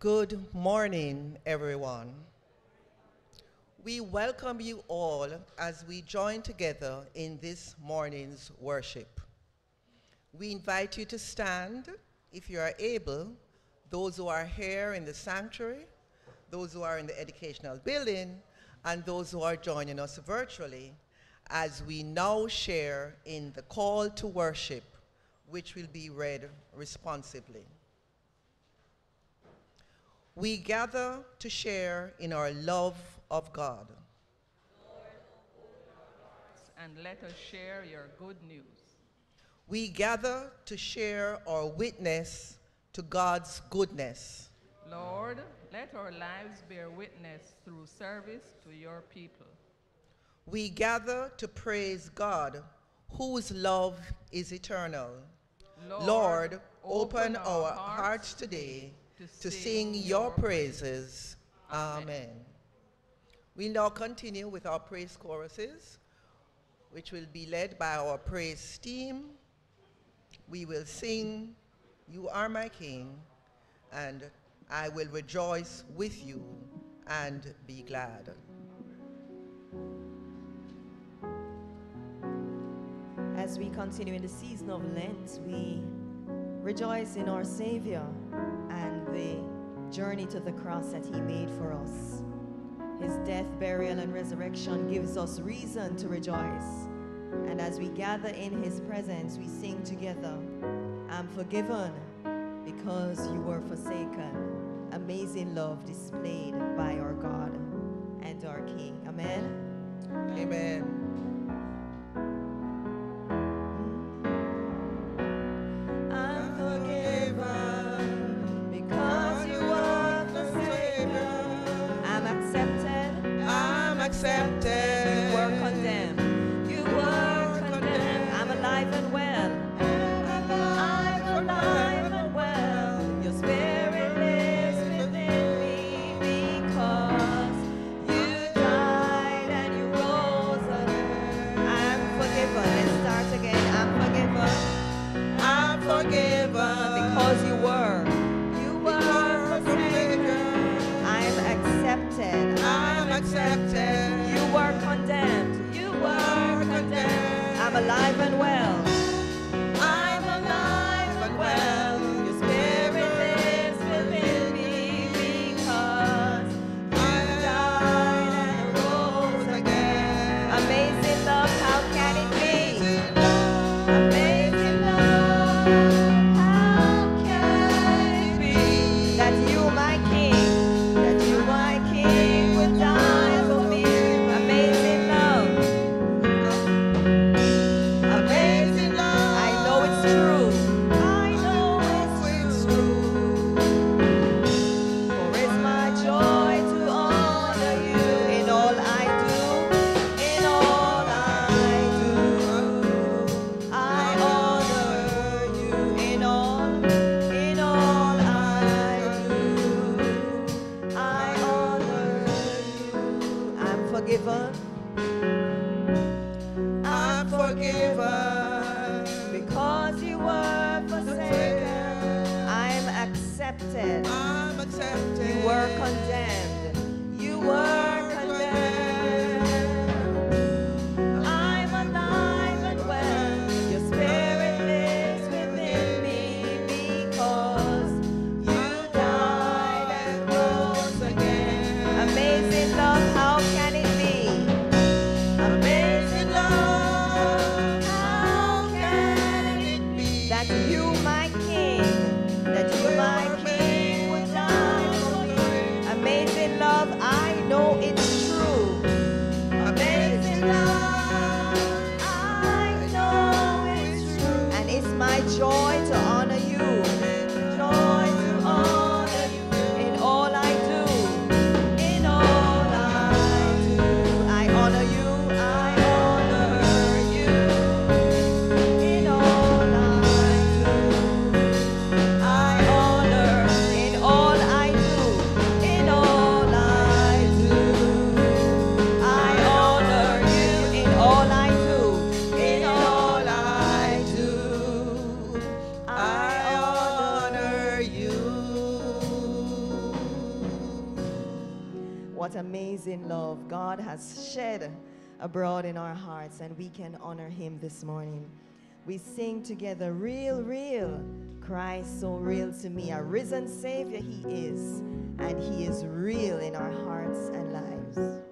Good morning, everyone. We welcome you all as we join together in this morning's worship. We invite you to stand, if you are able, those who are here in the sanctuary, those who are in the educational building, and those who are joining us virtually as we now share in the call to worship, which will be read responsibly. We gather to share in our love of God. and let us share your good news. We gather to share our witness to God's goodness. Lord, let our lives bear witness through service to your people. We gather to praise God, whose love is eternal. Lord, open our hearts today to sing your praises. Amen. We now continue with our praise choruses, which will be led by our praise team. We will sing, You Are My King, and I will rejoice with you and be glad. As we continue in the season of Lent, we rejoice in our Savior and the journey to the cross that He made for us. His death, burial, and resurrection gives us reason to rejoice. And as we gather in His presence, we sing together, I'm forgiven because you were forsaken. Amazing love displayed by our God and our King. Amen. Amen. Alive and well. Abroad in our hearts, and we can honor Him this morning. We sing together, Real, real, Christ so real to me. A risen Savior He is, and He is real in our hearts and lives.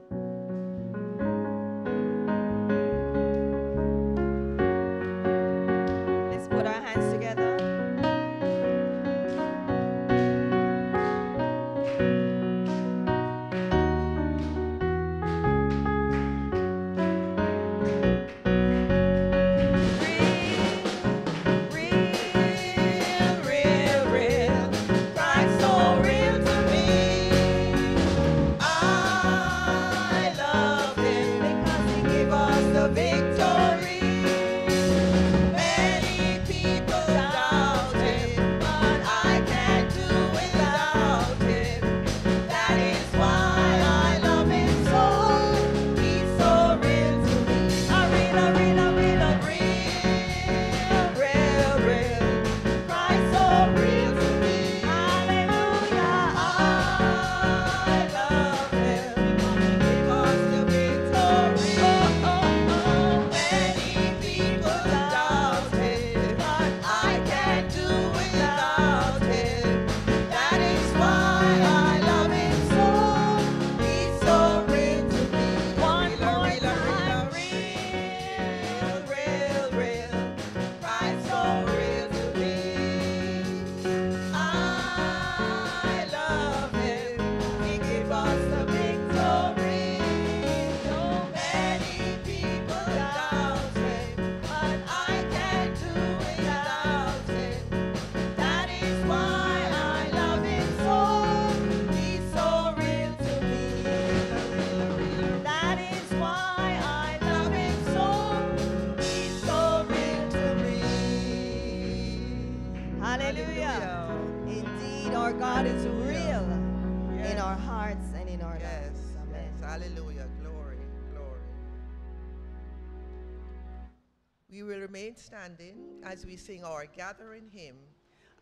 Standing as we sing our gathering hymn,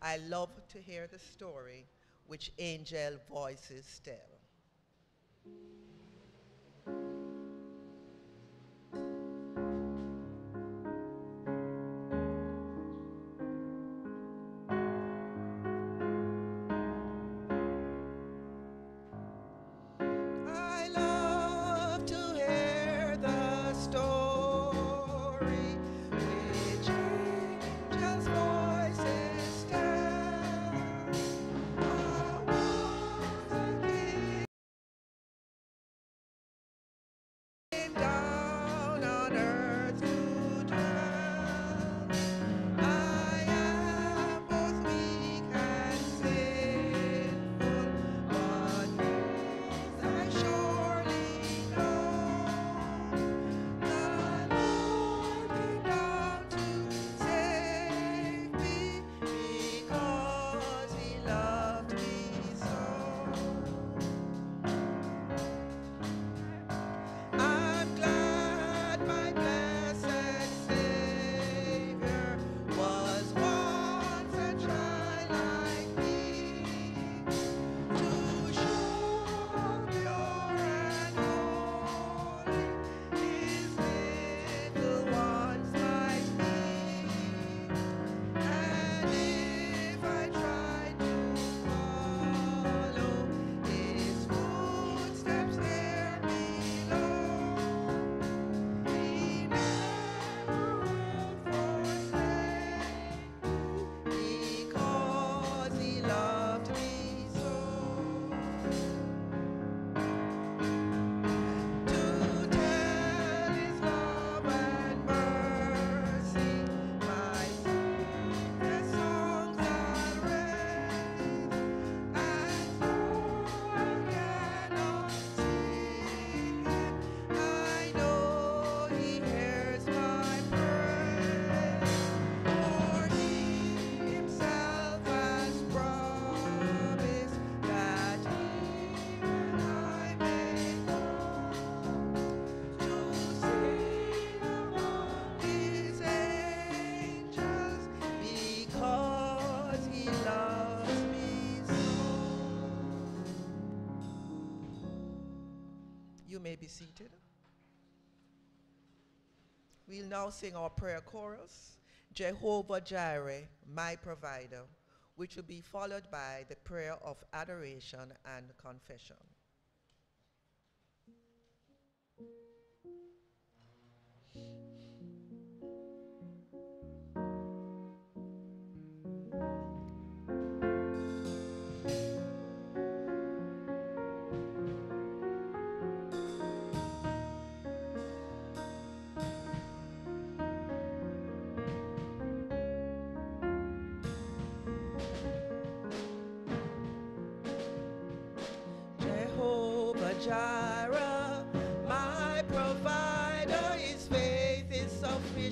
I love to hear the story which angel voices tell. We'll now sing our prayer chorus, Jehovah Jireh, my provider, which will be followed by the prayer of adoration and confession.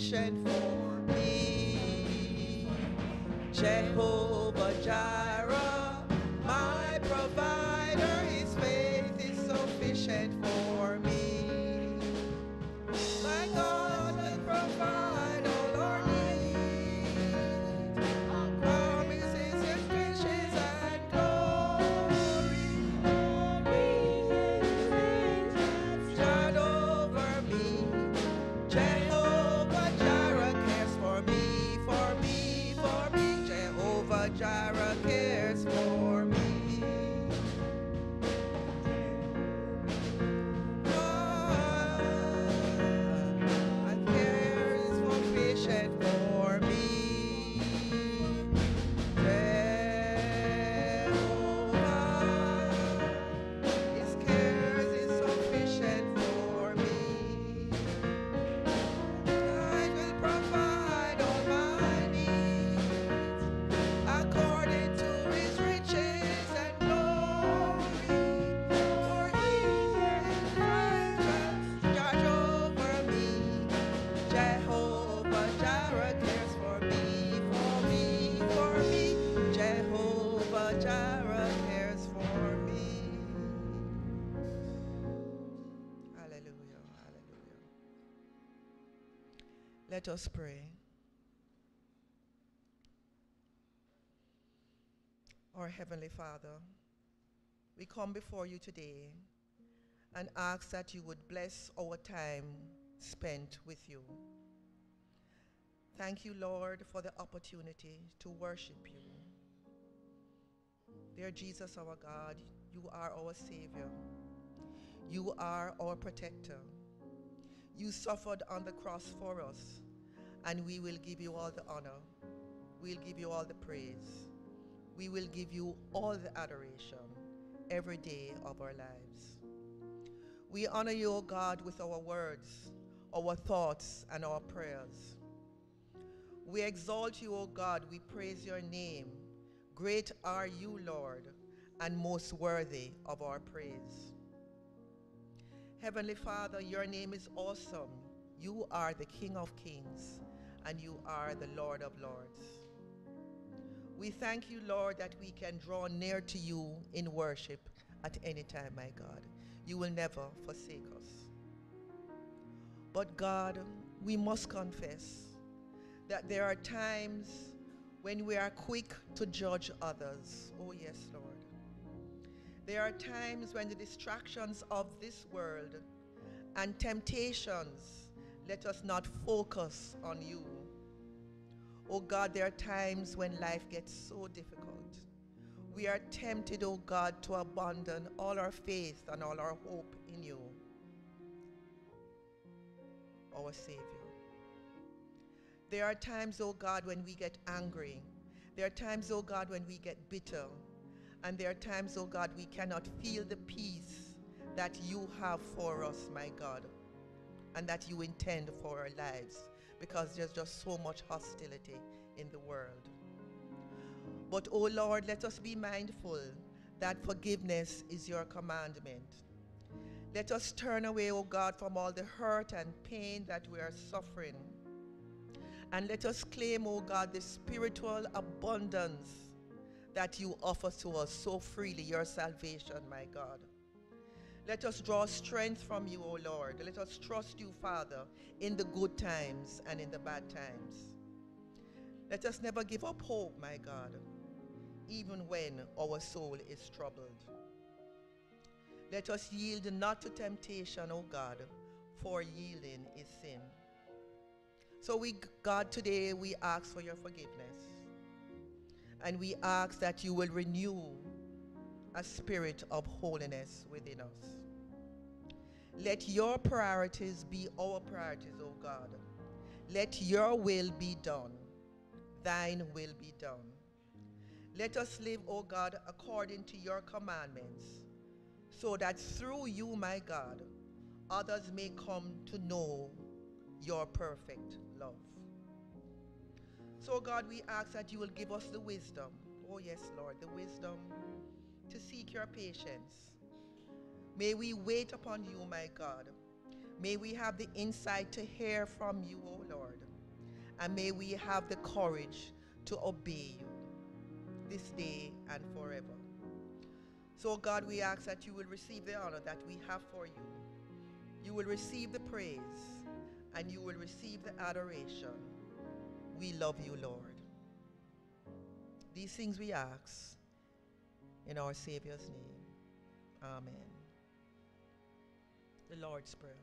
Sufficient Jehovah Let us pray. Our Heavenly Father, we come before you today and ask that you would bless our time spent with you. Thank you, Lord, for the opportunity to worship you. Dear Jesus, our God, you are our Savior. You are our protector. You suffered on the cross for us, and we will give you all the honor. We'll give you all the praise. We will give you all the adoration every day of our lives. We honor you, O God, with our words, our thoughts, and our prayers. We exalt you, O God. We praise your name. Great are you, Lord, and most worthy of our praise. Heavenly Father, your name is awesome. You are the King of kings, and you are the Lord of lords. We thank you, Lord, that we can draw near to you in worship at any time, my God. You will never forsake us. But God, we must confess that there are times when we are quick to judge others. Oh, yes, Lord. There are times when the distractions of this world and temptations let us not focus on you. Oh God, there are times when life gets so difficult. We are tempted, oh God, to abandon all our faith and all our hope in you, our Savior. There are times, oh God, when we get angry. There are times, oh God, when we get bitter. And there are times, oh God, we cannot feel the peace that you have for us, my God, and that you intend for our lives because there's just so much hostility in the world. But, oh Lord, let us be mindful that forgiveness is your commandment. Let us turn away, oh God, from all the hurt and pain that we are suffering. And let us claim, oh God, the spiritual abundance that you offer to us so freely, your salvation, my God. Let us draw strength from you, O Lord. Let us trust you, Father, in the good times and in the bad times. Let us never give up hope, my God, even when our soul is troubled. Let us yield not to temptation, O God, for yielding is sin. So we, God, today we ask for your forgiveness. And we ask that you will renew a spirit of holiness within us. Let your priorities be our priorities, O God. Let your will be done. Thine will be done. Let us live, O God, according to your commandments, so that through you, my God, others may come to know your perfect love. So, God, we ask that you will give us the wisdom. Oh, yes, Lord, the wisdom to seek your patience. May we wait upon you, my God. May we have the insight to hear from you, O Lord. And may we have the courage to obey you this day and forever. So, God, we ask that you will receive the honor that we have for you. You will receive the praise and you will receive the adoration. We love you, Lord. These things we ask in our Savior's name. Amen. The Lord's Prayer.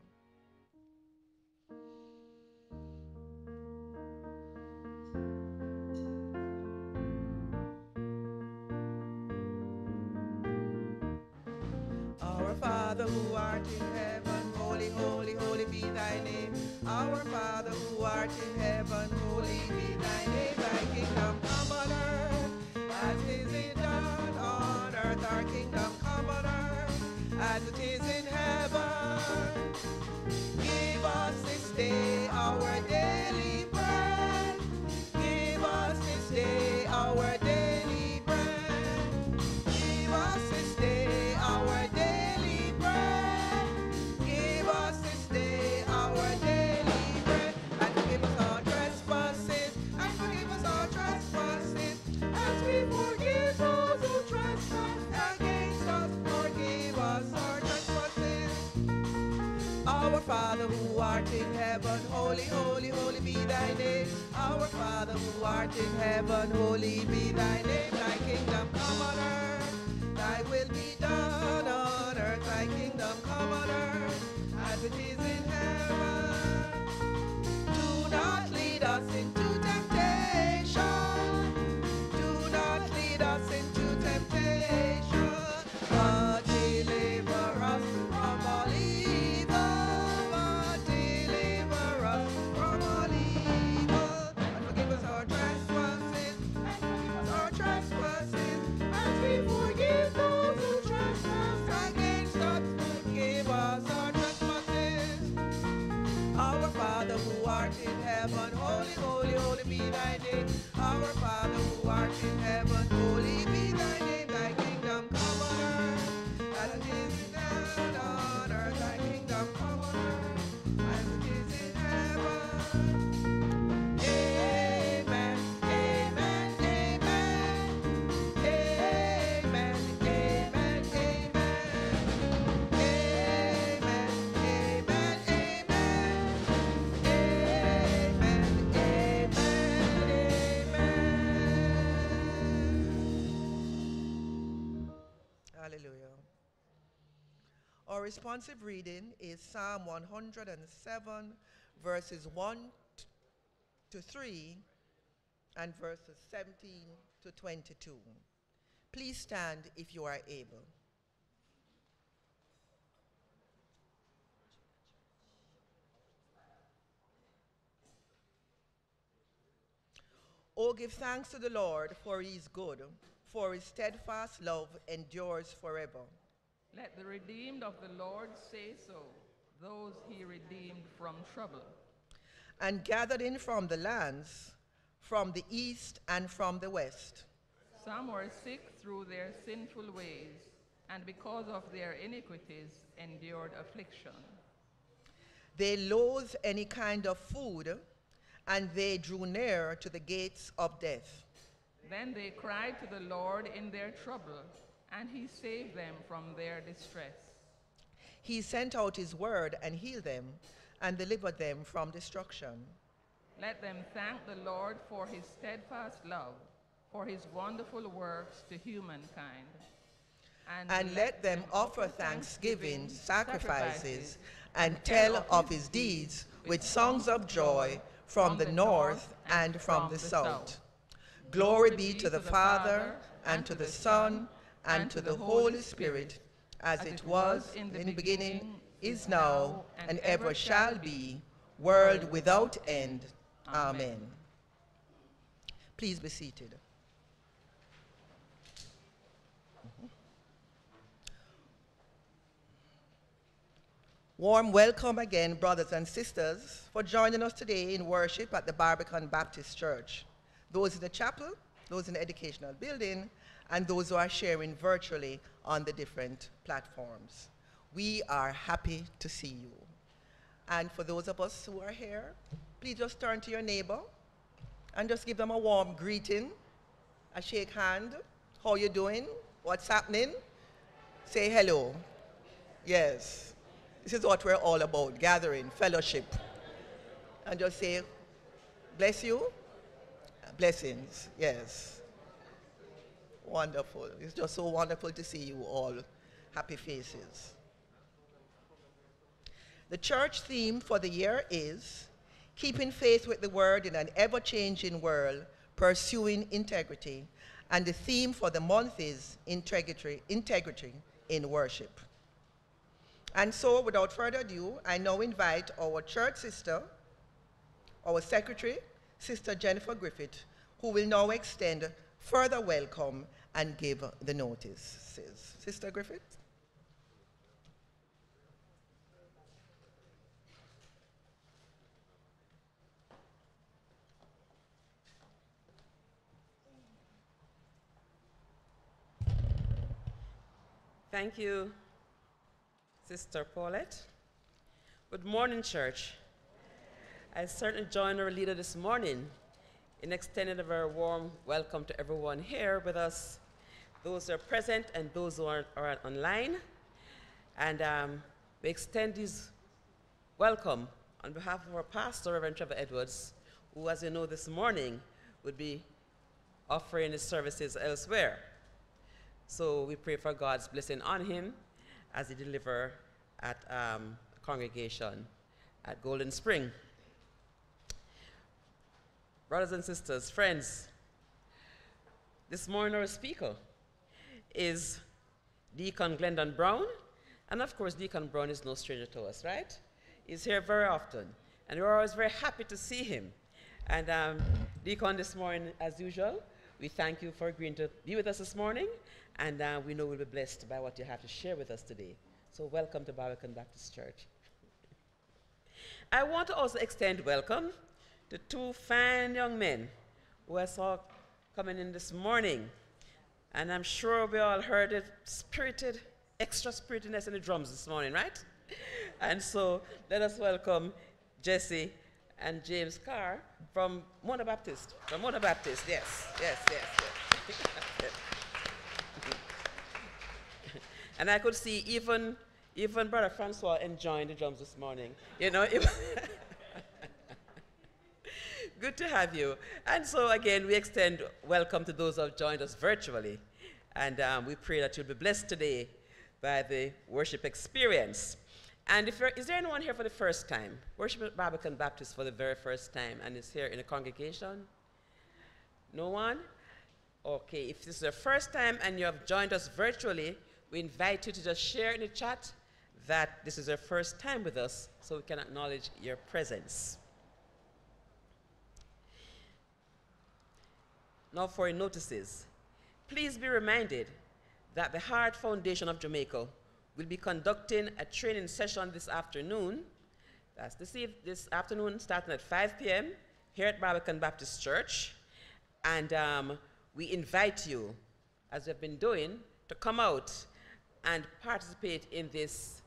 Our Father who art in heaven, holy, holy, holy be thy name. Our Father who art in heaven, holy be thy name. Thy kingdom come on earth art in heaven, holy, holy, holy be thy name. Our Father who art in heaven, holy be thy name. Thy kingdom come on earth, thy will be done on earth. Thy kingdom come on earth, as it is Responsive reading is Psalm 107, verses 1 to 3 and verses 17 to 22. Please stand if you are able. Oh, give thanks to the Lord, for he is good, for his steadfast love endures forever. Let the redeemed of the Lord say so, those he redeemed from trouble. And gathered in from the lands, from the east and from the west. Some were sick through their sinful ways, and because of their iniquities endured affliction. They loathed any kind of food, and they drew near to the gates of death. Then they cried to the Lord in their trouble, and he saved them from their distress. He sent out his word and healed them, and delivered them from destruction. Let them thank the Lord for his steadfast love, for his wonderful works to humankind. and let them offer thanksgiving sacrifices and tell of his deeds with songs of joy from the north and from the south. Glory be to the Father, and to the Son, and to the Holy Spirit, as it was in the beginning, is now, and ever shall be, world without end. Amen. Please be seated. Warm welcome again, brothers and sisters, for joining us today in worship at the Barbican Baptist Church. Those in the chapel, those in the educational building, and those who are sharing virtually on the different platforms. We are happy to see you. And for those of us who are here, please just turn to your neighbor and just give them a warm greeting, a shake hand. How are you doing? What's happening? Say hello. Yes. This is what we're all about, gathering, fellowship. And just say, bless you. Blessings, yes. Wonderful. It's just so wonderful to see you all. Happy faces. The church theme for the year is keeping faith with the word in an ever-changing world, pursuing integrity. And the theme for the month is integrity, integrity in worship. And so, without further ado, I now invite our church sister, our secretary, Sister Jennifer Griffith, who will now extend further welcome and give the notices. Sister Griffith? Thank you, Sister Paulette. Good morning, church. I certainly join our leader this morning in extending a very warm welcome to everyone here with us, those who are present and those who are, are online. And um, we extend this welcome on behalf of our pastor, Reverend Trevor Edwards, who, as you know, this morning would be offering his services elsewhere. So we pray for God's blessing on him as he deliver at um, congregation at Golden Spring. Brothers and sisters, friends, this morning our speaker is Deacon Glendon Brown. And of course, Deacon Brown is no stranger to us, right? He's here very often. And we're always very happy to see him. And um, Deacon, this morning, as usual, we thank you for agreeing to be with us this morning. And uh, we know we'll be blessed by what you have to share with us today. So welcome to Barbican Baptist Church. I want to also extend welcome to two fine young men who I saw coming in this morning. And I'm sure we all heard it spirited, extra spiritedness in the drums this morning, right? And so let us welcome Jesse and James Carr from Mona Baptist. From Mona Baptist, yes, yes, yes, yes. And I could see even, even Brother Francois enjoying the drums this morning. You know, good to have you. And so again, we extend welcome to those who have joined us virtually. And um, we pray that you'll be blessed today by the worship experience. And if is there anyone here for the first time? Worship at Barbican Baptist for the very first time and is here in a congregation? No one? Okay, if this is your first time and you have joined us virtually, we invite you to just share in the chat that this is your first time with us so we can acknowledge your presence. Now for notices. Please be reminded that the Heart Foundation of Jamaica will be conducting a training session this afternoon. That's this, this afternoon starting at 5 p.m. here at Barbican Baptist Church. And um, we invite you, as we've been doing, to come out and participate in this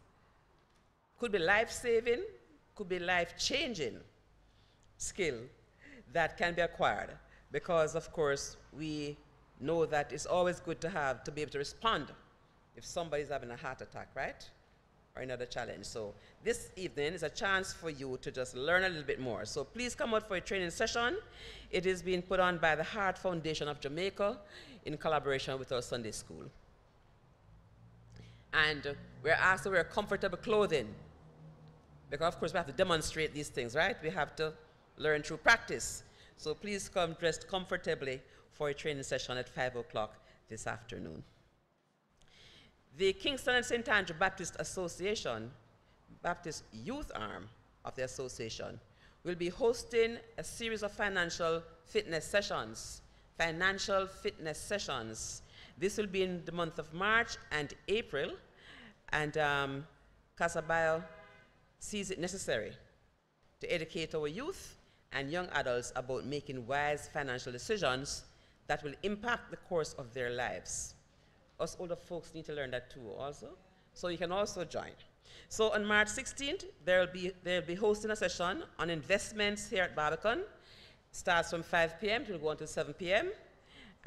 could be life-saving, could be life-changing skill that can be acquired because of course we know that it's always good to have to be able to respond if somebody's having a heart attack, right? Or another challenge. So this evening is a chance for you to just learn a little bit more. So please come out for a training session. It is being put on by the Heart Foundation of Jamaica in collaboration with our Sunday school. And we're asked to wear comfortable clothing. Because, of course, we have to demonstrate these things, right? We have to learn through practice. So please come dressed comfortably for a training session at 5 o'clock this afternoon. The Kingston and St. Andrew Baptist Association, Baptist Youth Arm of the association, will be hosting a series of financial fitness sessions. Financial fitness sessions. This will be in the month of March and April, and um, Casabile sees it necessary to educate our youth and young adults about making wise financial decisions that will impact the course of their lives. Us older folks need to learn that too also. So you can also join. So on March 16th, they'll be, they'll be hosting a session on investments here at Barbican. Starts from 5 p.m. to go until 7 p.m.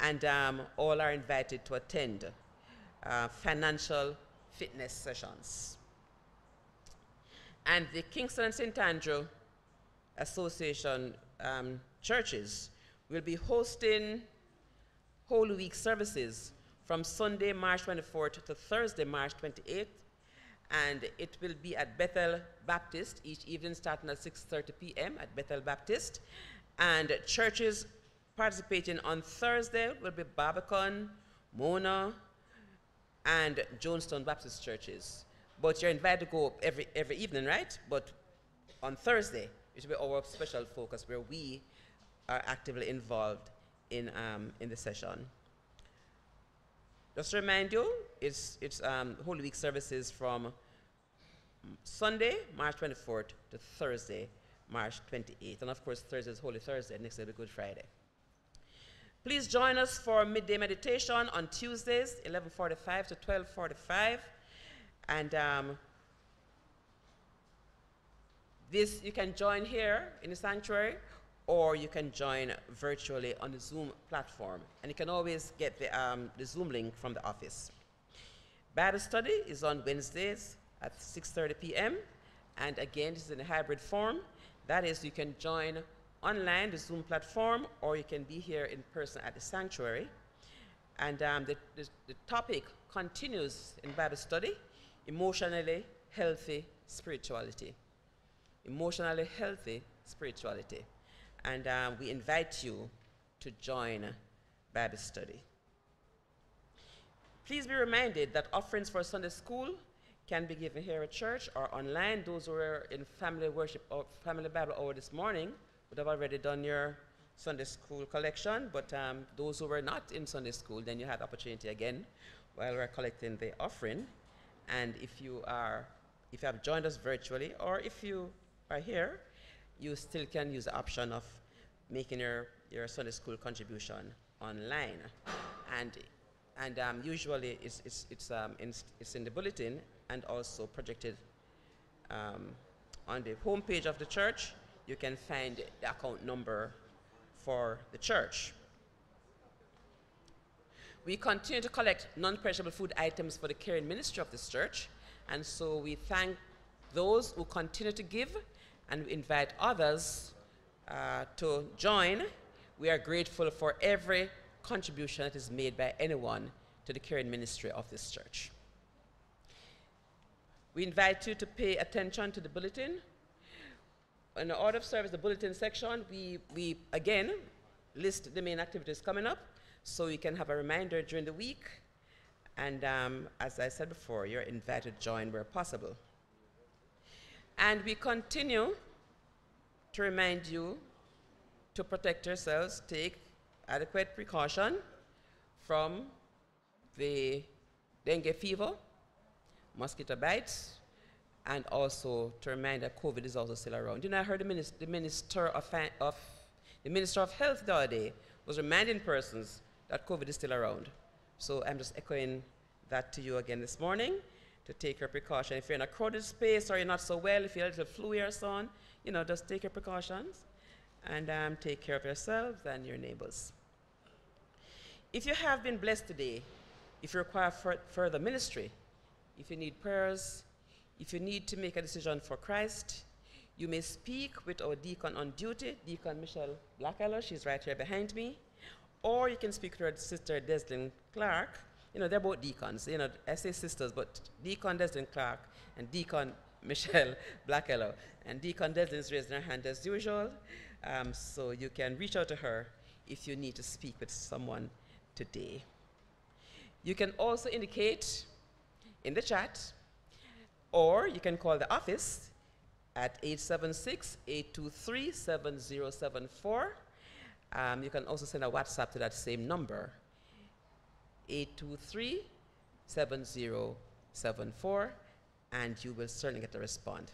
And um, all are invited to attend uh, financial fitness sessions. And the Kingston and St. Andrew Association um, churches will be hosting Holy Week services from Sunday, March 24th to Thursday, March 28th. And it will be at Bethel Baptist each evening starting at 6.30 p.m. at Bethel Baptist. And churches participating on Thursday will be Barbican, Mona, and Jonestown Baptist churches. But you're invited to go every, every evening, right? But on Thursday, it will be our special focus where we are actively involved in, um, in the session. Just to remind you, it's, it's um, Holy Week services from Sunday, March 24th to Thursday, March 28th. And of course, Thursday is Holy Thursday, next day will be Good Friday. Please join us for midday meditation on Tuesdays, 11.45 to 12.45. And um, this you can join here in the sanctuary, or you can join virtually on the Zoom platform. And you can always get the, um, the Zoom link from the office. Bible study is on Wednesdays at 6.30 p.m. And again, this is in a hybrid form. That is, you can join online, the Zoom platform, or you can be here in person at the sanctuary. And um, the, the, the topic continues in Bible study emotionally healthy spirituality. Emotionally healthy spirituality. And um, we invite you to join Bible study. Please be reminded that offerings for Sunday school can be given here at church or online. Those who are in family worship or family Bible hour this morning would have already done your Sunday school collection, but um, those who were not in Sunday school, then you had the opportunity again while we're collecting the offering. And if you are, if you have joined us virtually, or if you are here, you still can use the option of making your, your Sunday school contribution online. And, and um, usually it's, it's, it's, um, in, it's in the bulletin and also projected um, on the homepage of the church. You can find the account number for the church. We continue to collect non-perishable food items for the caring ministry of this church, and so we thank those who continue to give and we invite others uh, to join. We are grateful for every contribution that is made by anyone to the caring ministry of this church. We invite you to pay attention to the bulletin. In the order of service, the bulletin section, we, we again list the main activities coming up so you can have a reminder during the week. And um, as I said before, you're invited to join where possible. And we continue to remind you to protect yourselves, take adequate precaution from the dengue fever, mosquito bites, and also to remind that COVID is also still around. You know, I heard the, minister, the minister of, of, the Minister of Health the other day was reminding persons that COVID is still around. So I'm just echoing that to you again this morning to take your precaution. If you're in a crowded space or you're not so well, if you're a little flu or so on, you know, just take your precautions and um, take care of yourselves and your neighbors. If you have been blessed today, if you require further ministry, if you need prayers, if you need to make a decision for Christ, you may speak with our deacon on duty, Deacon Michelle Blackeller, she's right here behind me, or you can speak to our sister Deslin Clark, you know, they're both deacons. You know, I say sisters, but Deacon Desmond Clark and Deacon Michelle Blackellow. And Deacon Desmond is raising her hand as usual. Um, so you can reach out to her if you need to speak with someone today. You can also indicate in the chat, or you can call the office at 876-823-7074. Um, you can also send a WhatsApp to that same number, 823-7074, and you will certainly get a response.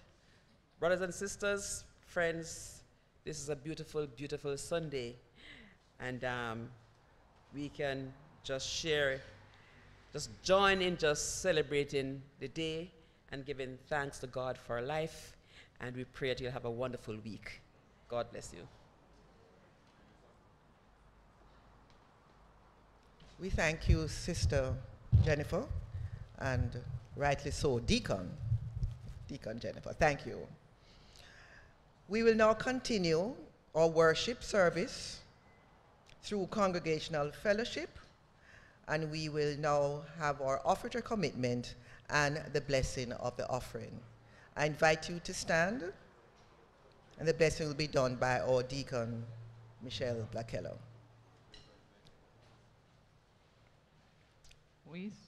Brothers and sisters, friends, this is a beautiful, beautiful Sunday, and um, we can just share, just join in just celebrating the day and giving thanks to God for life, and we pray that you'll have a wonderful week. God bless you. We thank you, Sister Jennifer, and rightly so, Deacon. Deacon Jennifer, thank you. We will now continue our worship service through congregational fellowship, and we will now have our offertory commitment and the blessing of the offering. I invite you to stand, and the blessing will be done by our deacon, Michelle Blackellow.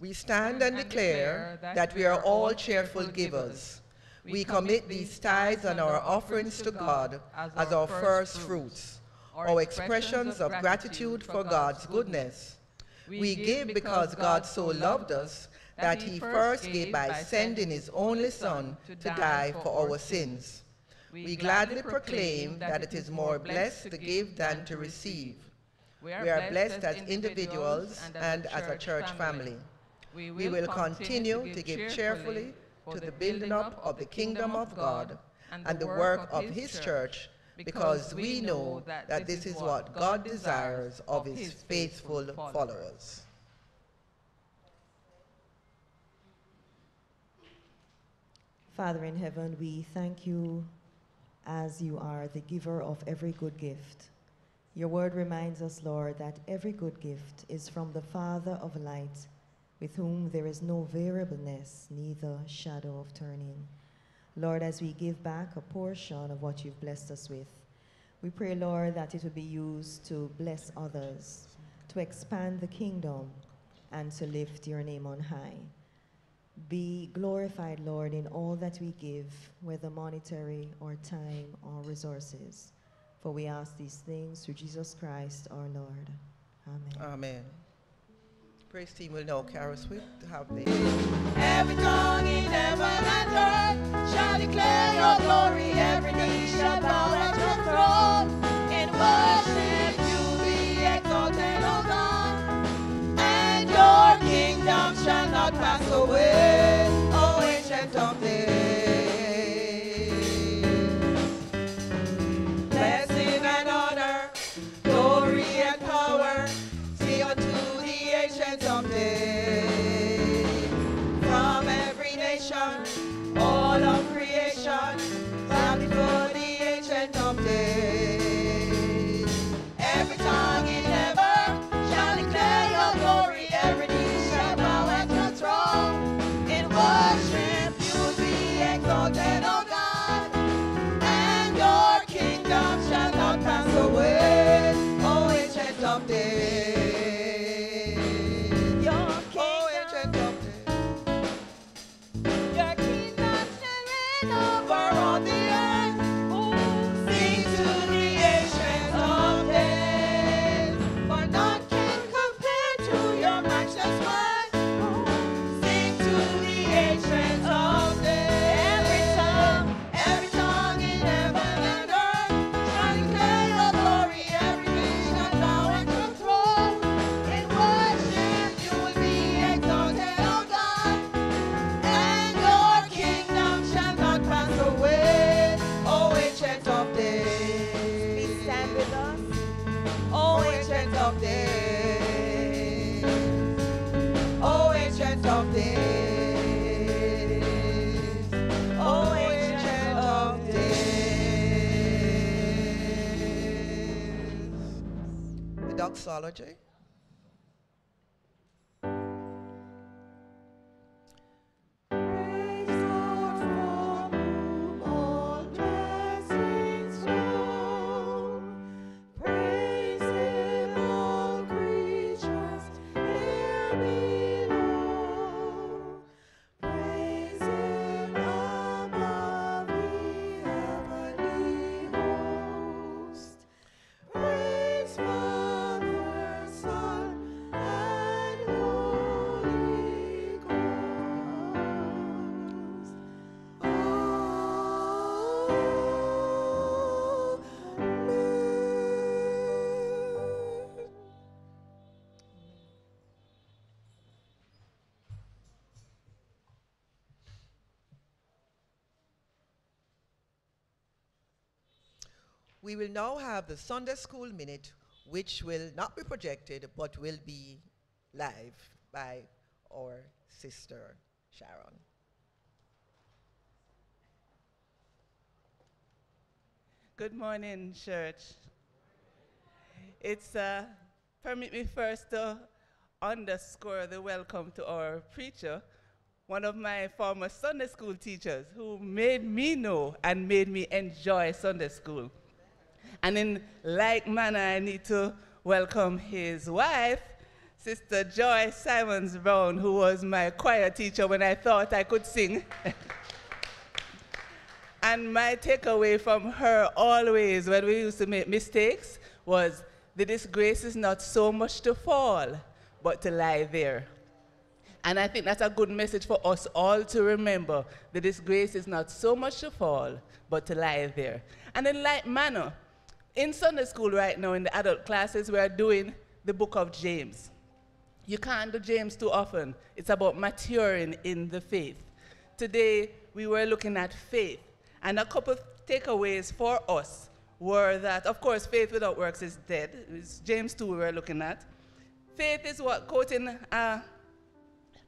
We stand and declare that we are all cheerful givers. We commit these tithes and our offerings to God as our first fruits, our expressions of gratitude for God's goodness. We give because God so loved us that he first gave by sending his only Son to die for our sins. We gladly proclaim that it is more blessed to give than to receive. We are blessed as individuals and as a church family. We will continue to give cheerfully to the building up of the kingdom of God and the work of his church because we know that this is what God desires of his faithful followers. Father in heaven, we thank you as you are the giver of every good gift. Your word reminds us, Lord, that every good gift is from the Father of light, with whom there is no variableness, neither shadow of turning. Lord, as we give back a portion of what you've blessed us with, we pray, Lord, that it will be used to bless others, to expand the kingdom, and to lift your name on high. Be glorified, Lord, in all that we give, whether monetary or time or resources. For we ask these things through Jesus Christ our Lord. Amen. Amen. Praise team will know carry us with to have the. Every tongue in heaven and earth shall declare your glory. Every knee shall bow at your throne. In worship you be exalted, O God. And your kingdom shall not pass away, O ancient of days. Days. We will now have the Sunday School Minute, which will not be projected but will be live by our sister Sharon. Good morning, church. It's uh, permit me first to underscore the welcome to our preacher, one of my former Sunday school teachers who made me know and made me enjoy Sunday school. And in like manner, I need to welcome his wife, Sister Joy Simons Brown, who was my choir teacher when I thought I could sing. and my takeaway from her always when we used to make mistakes was the disgrace is not so much to fall, but to lie there. And I think that's a good message for us all to remember. The disgrace is not so much to fall, but to lie there. And in like manner, in Sunday school right now, in the adult classes, we are doing the book of James. You can't do James too often. It's about maturing in the faith. Today, we were looking at faith. And a couple of takeaways for us were that, of course, faith without works is dead. It's James 2 we were looking at. Faith is what, quoting uh,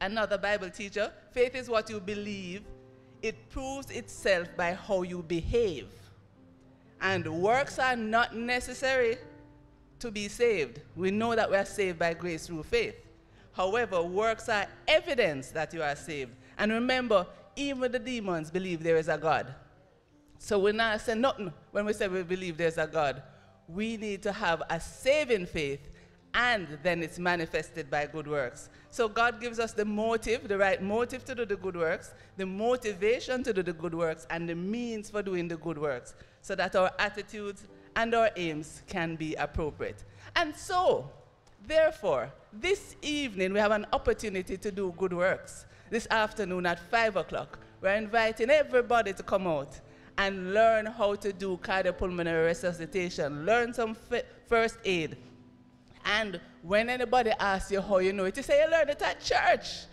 another Bible teacher, faith is what you believe. It proves itself by how you behave. And works are not necessary to be saved. We know that we are saved by grace through faith. However, works are evidence that you are saved. And remember, even the demons believe there is a God. So we're not saying nothing when we say we believe there's a God. We need to have a saving faith and then it's manifested by good works. So God gives us the motive, the right motive to do the good works, the motivation to do the good works, and the means for doing the good works, so that our attitudes and our aims can be appropriate. And so, therefore, this evening we have an opportunity to do good works. This afternoon at 5 o'clock, we're inviting everybody to come out and learn how to do cardiopulmonary resuscitation, learn some first aid, and when anybody asks you how you know it, you say you learned it at church.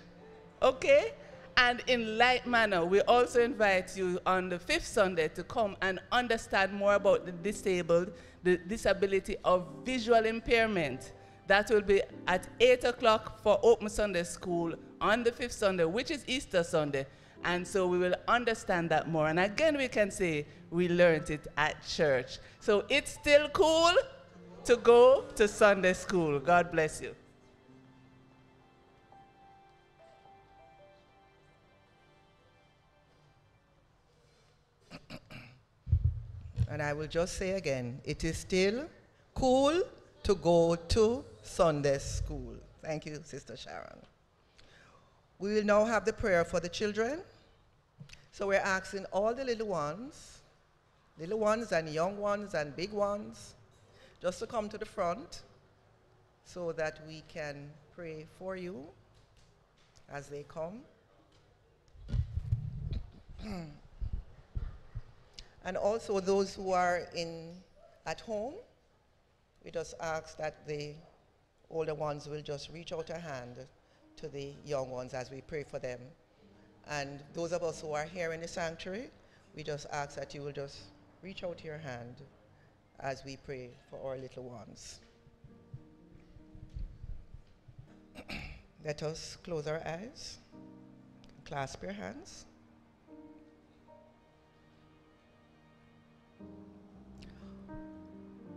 Okay? And in like manner, we also invite you on the fifth Sunday to come and understand more about the disabled, the disability of visual impairment. That will be at 8 o'clock for Open Sunday School on the fifth Sunday, which is Easter Sunday. And so we will understand that more. And again, we can say we learned it at church. So it's still cool to go to Sunday school. God bless you. And I will just say again, it is still cool to go to Sunday school. Thank you, Sister Sharon. We will now have the prayer for the children. So we're asking all the little ones, little ones and young ones and big ones, just to come to the front so that we can pray for you as they come. and also those who are in at home, we just ask that the older ones will just reach out a hand to the young ones as we pray for them. And those of us who are here in the sanctuary, we just ask that you will just reach out your hand as we pray for our little ones. Let us close our eyes, clasp your hands.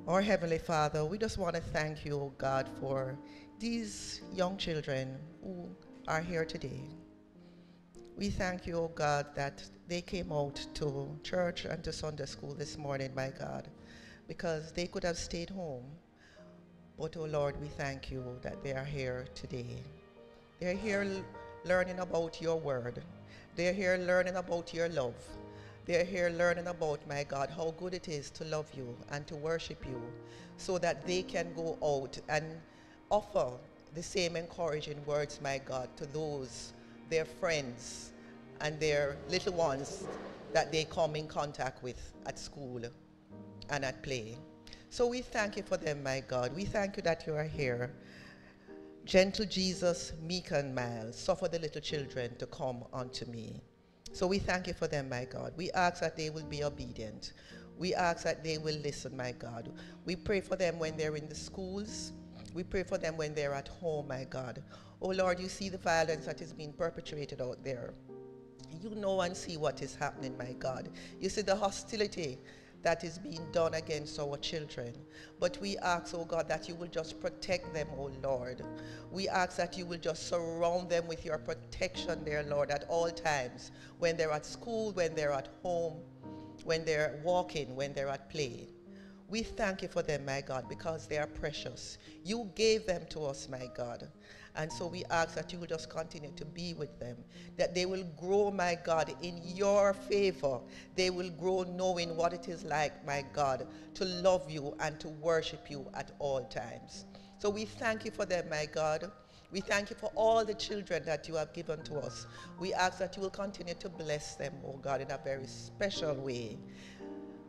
Our Heavenly Father, we just want to thank you, oh God, for these young children who are here today. We thank you, oh God, that they came out to church and to Sunday school this morning, my God because they could have stayed home. But, oh Lord, we thank you that they are here today. They're here learning about your word. They're here learning about your love. They're here learning about, my God, how good it is to love you and to worship you so that they can go out and offer the same encouraging words, my God, to those, their friends and their little ones that they come in contact with at school and at play. So we thank you for them, my God. We thank you that you are here. Gentle Jesus, meek and mild, suffer the little children to come unto me. So we thank you for them, my God. We ask that they will be obedient. We ask that they will listen, my God. We pray for them when they're in the schools. We pray for them when they're at home, my God. Oh Lord, you see the violence that is being perpetrated out there. You know and see what is happening, my God. You see the hostility that is being done against our children. But we ask, oh God, that you will just protect them, oh Lord. We ask that you will just surround them with your protection there, Lord, at all times, when they're at school, when they're at home, when they're walking, when they're at play. We thank you for them, my God, because they are precious. You gave them to us, my God. And so we ask that you will just continue to be with them, that they will grow, my God, in your favor. They will grow knowing what it is like, my God, to love you and to worship you at all times. So we thank you for them, my God. We thank you for all the children that you have given to us. We ask that you will continue to bless them, oh God, in a very special way.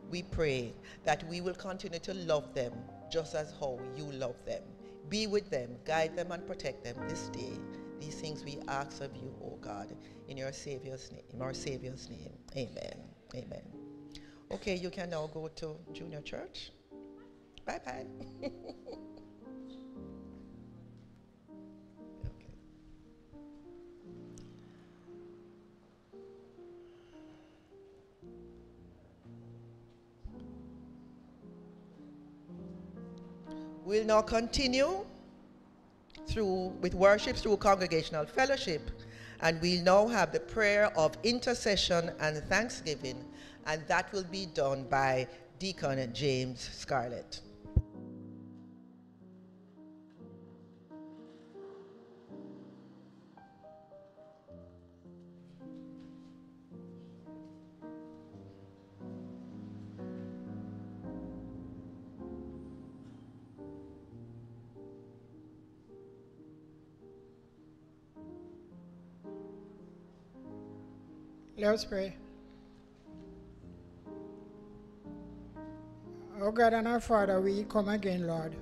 We pray that we will continue to love them just as how you love them. Be with them, guide them, and protect them this day. These things we ask of you, O God, in your Savior's name, in our Savior's name. Amen. Amen. Okay, you can now go to junior church. Bye bye. We'll now continue through with worship through congregational fellowship and we'll now have the prayer of intercession and thanksgiving and that will be done by Deacon James Scarlett. Let us pray. Oh God and our Father, we come again, Lord.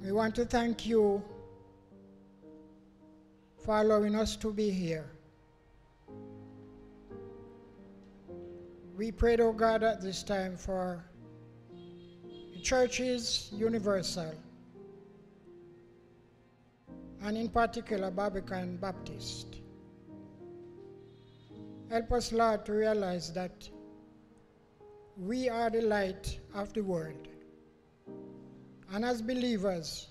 We want to thank you for allowing us to be here. We prayed, oh God, at this time for the churches universal, and in particular, Barbican Baptist. Help us, Lord, to realize that we are the light of the world. And as believers,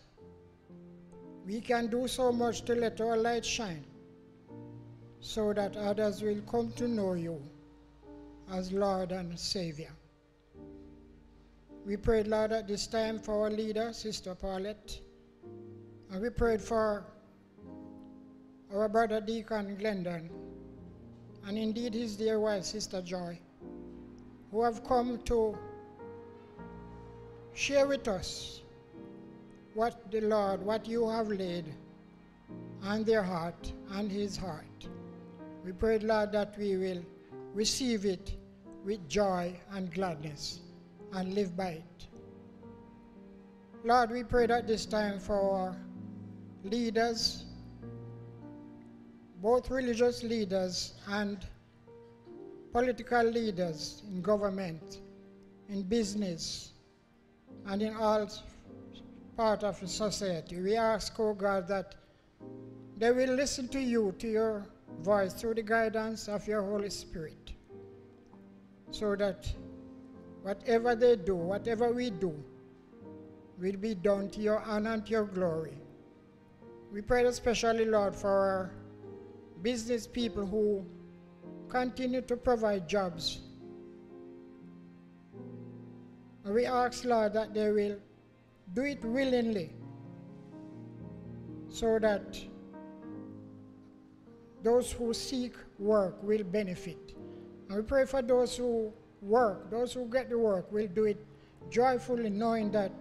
we can do so much to let our light shine so that others will come to know you as Lord and Savior. We prayed, Lord, at this time for our leader, Sister Paulette. And we prayed for our brother Deacon Glendon and indeed his dear wife, Sister Joy, who have come to share with us what the Lord, what you have laid on their heart and his heart. We pray, Lord, that we will receive it with joy and gladness and live by it. Lord, we pray that this time for our leaders, both religious leaders and political leaders in government, in business, and in all part of society. We ask, oh God, that they will listen to you, to your voice, through the guidance of your Holy Spirit, so that whatever they do, whatever we do, will be done to your honor and to your glory. We pray especially, Lord, for our business people who continue to provide jobs. We ask, Lord, that they will do it willingly so that those who seek work will benefit. And we pray for those who work, those who get the work will do it joyfully, knowing that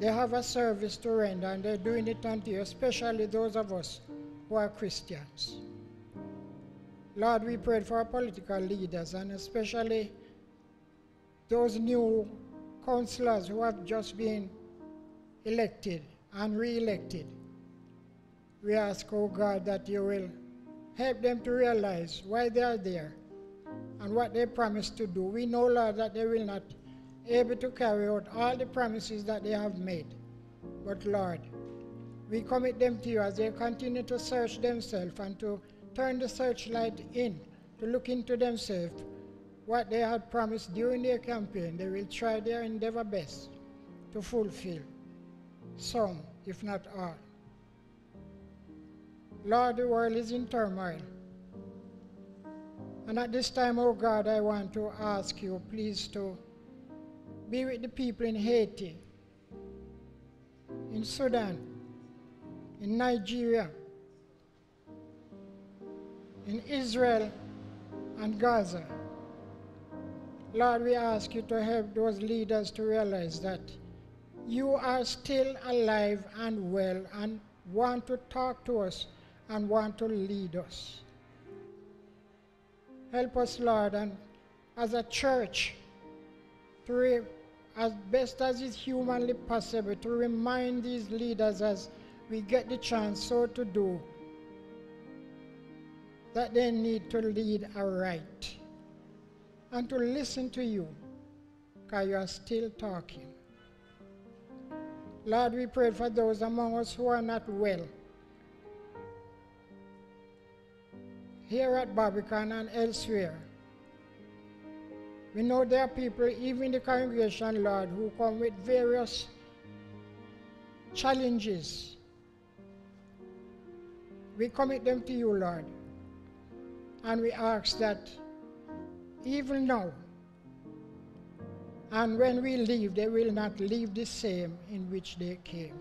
they have a service to render and they're doing it unto you, especially those of us who are Christians. Lord, we prayed for our political leaders and especially those new councillors who have just been elected and re-elected. We ask, oh God, that you will help them to realize why they are there and what they promised to do. We know, Lord, that they will not be able to carry out all the promises that they have made. But Lord, we commit them to you as they continue to search themselves and to turn the searchlight in, to look into themselves, what they had promised during their campaign. They will try their endeavor best to fulfill some, if not all. Lord, the world is in turmoil. And at this time, oh God, I want to ask you, please, to be with the people in Haiti, in Sudan, in Nigeria, in Israel and Gaza. Lord, we ask you to help those leaders to realize that you are still alive and well and want to talk to us and want to lead us. Help us, Lord, and as a church, to re- as best as is humanly possible, to remind these leaders as we get the chance so to do, that they need to lead aright and to listen to you, because you are still talking. Lord, we pray for those among us who are not well. Here at Barbican and elsewhere. We know there are people, even in the congregation, Lord, who come with various challenges. We commit them to you, Lord. And we ask that even now, and when we leave, they will not leave the same in which they came.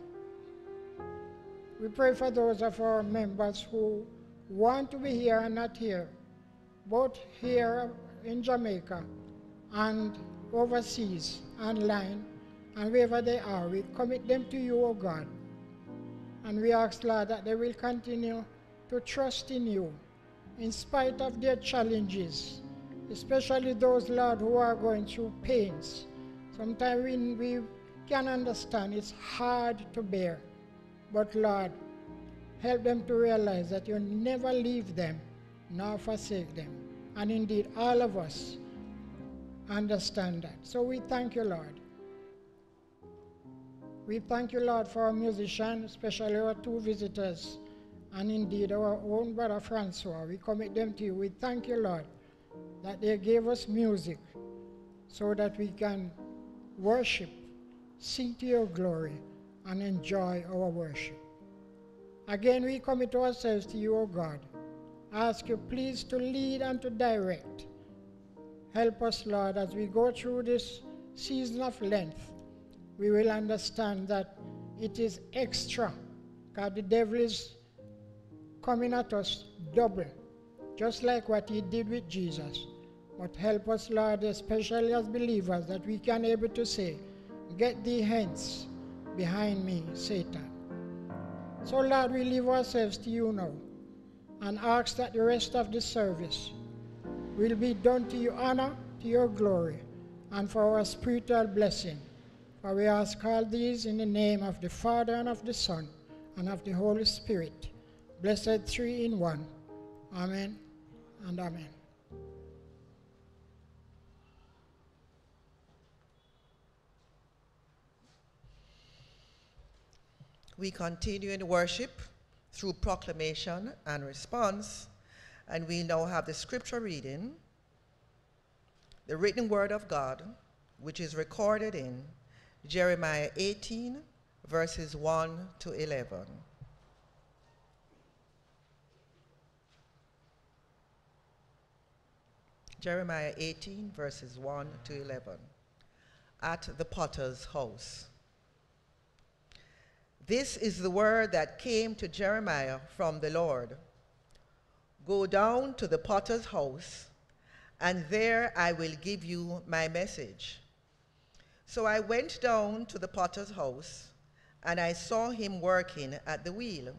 We pray for those of our members who want to be here and not here, both here in Jamaica and overseas, online, and wherever they are. We commit them to you, O God. And we ask, Lord, that they will continue to trust in you in spite of their challenges, especially those, Lord, who are going through pains. Sometimes we, we can understand it's hard to bear. But, Lord, help them to realize that you never leave them nor forsake them. And indeed, all of us understand that. So we thank you, Lord. We thank you, Lord, for our musicians, especially our two visitors, and indeed our own brother Francois. We commit them to you. We thank you, Lord, that they gave us music so that we can worship, sing to your glory, and enjoy our worship. Again, we commit ourselves to you, O God. Ask you, please, to lead and to direct Help us, Lord, as we go through this season of Lent, we will understand that it is extra, because the devil is coming at us double, just like what he did with Jesus. But help us, Lord, especially as believers, that we can able to say, Get thee hence behind me, Satan. So, Lord, we leave ourselves to you now and ask that the rest of the service will be done to your honor, to your glory, and for our spiritual blessing. For we ask all these in the name of the Father, and of the Son, and of the Holy Spirit, blessed three in one. Amen and amen. We continue in worship through proclamation and response and we now have the scripture reading, the written word of God, which is recorded in Jeremiah 18, verses 1 to 11. Jeremiah 18, verses 1 to 11. At the potter's house. This is the word that came to Jeremiah from the Lord. Go down to the potter's house, and there I will give you my message. So I went down to the potter's house, and I saw him working at the wheel.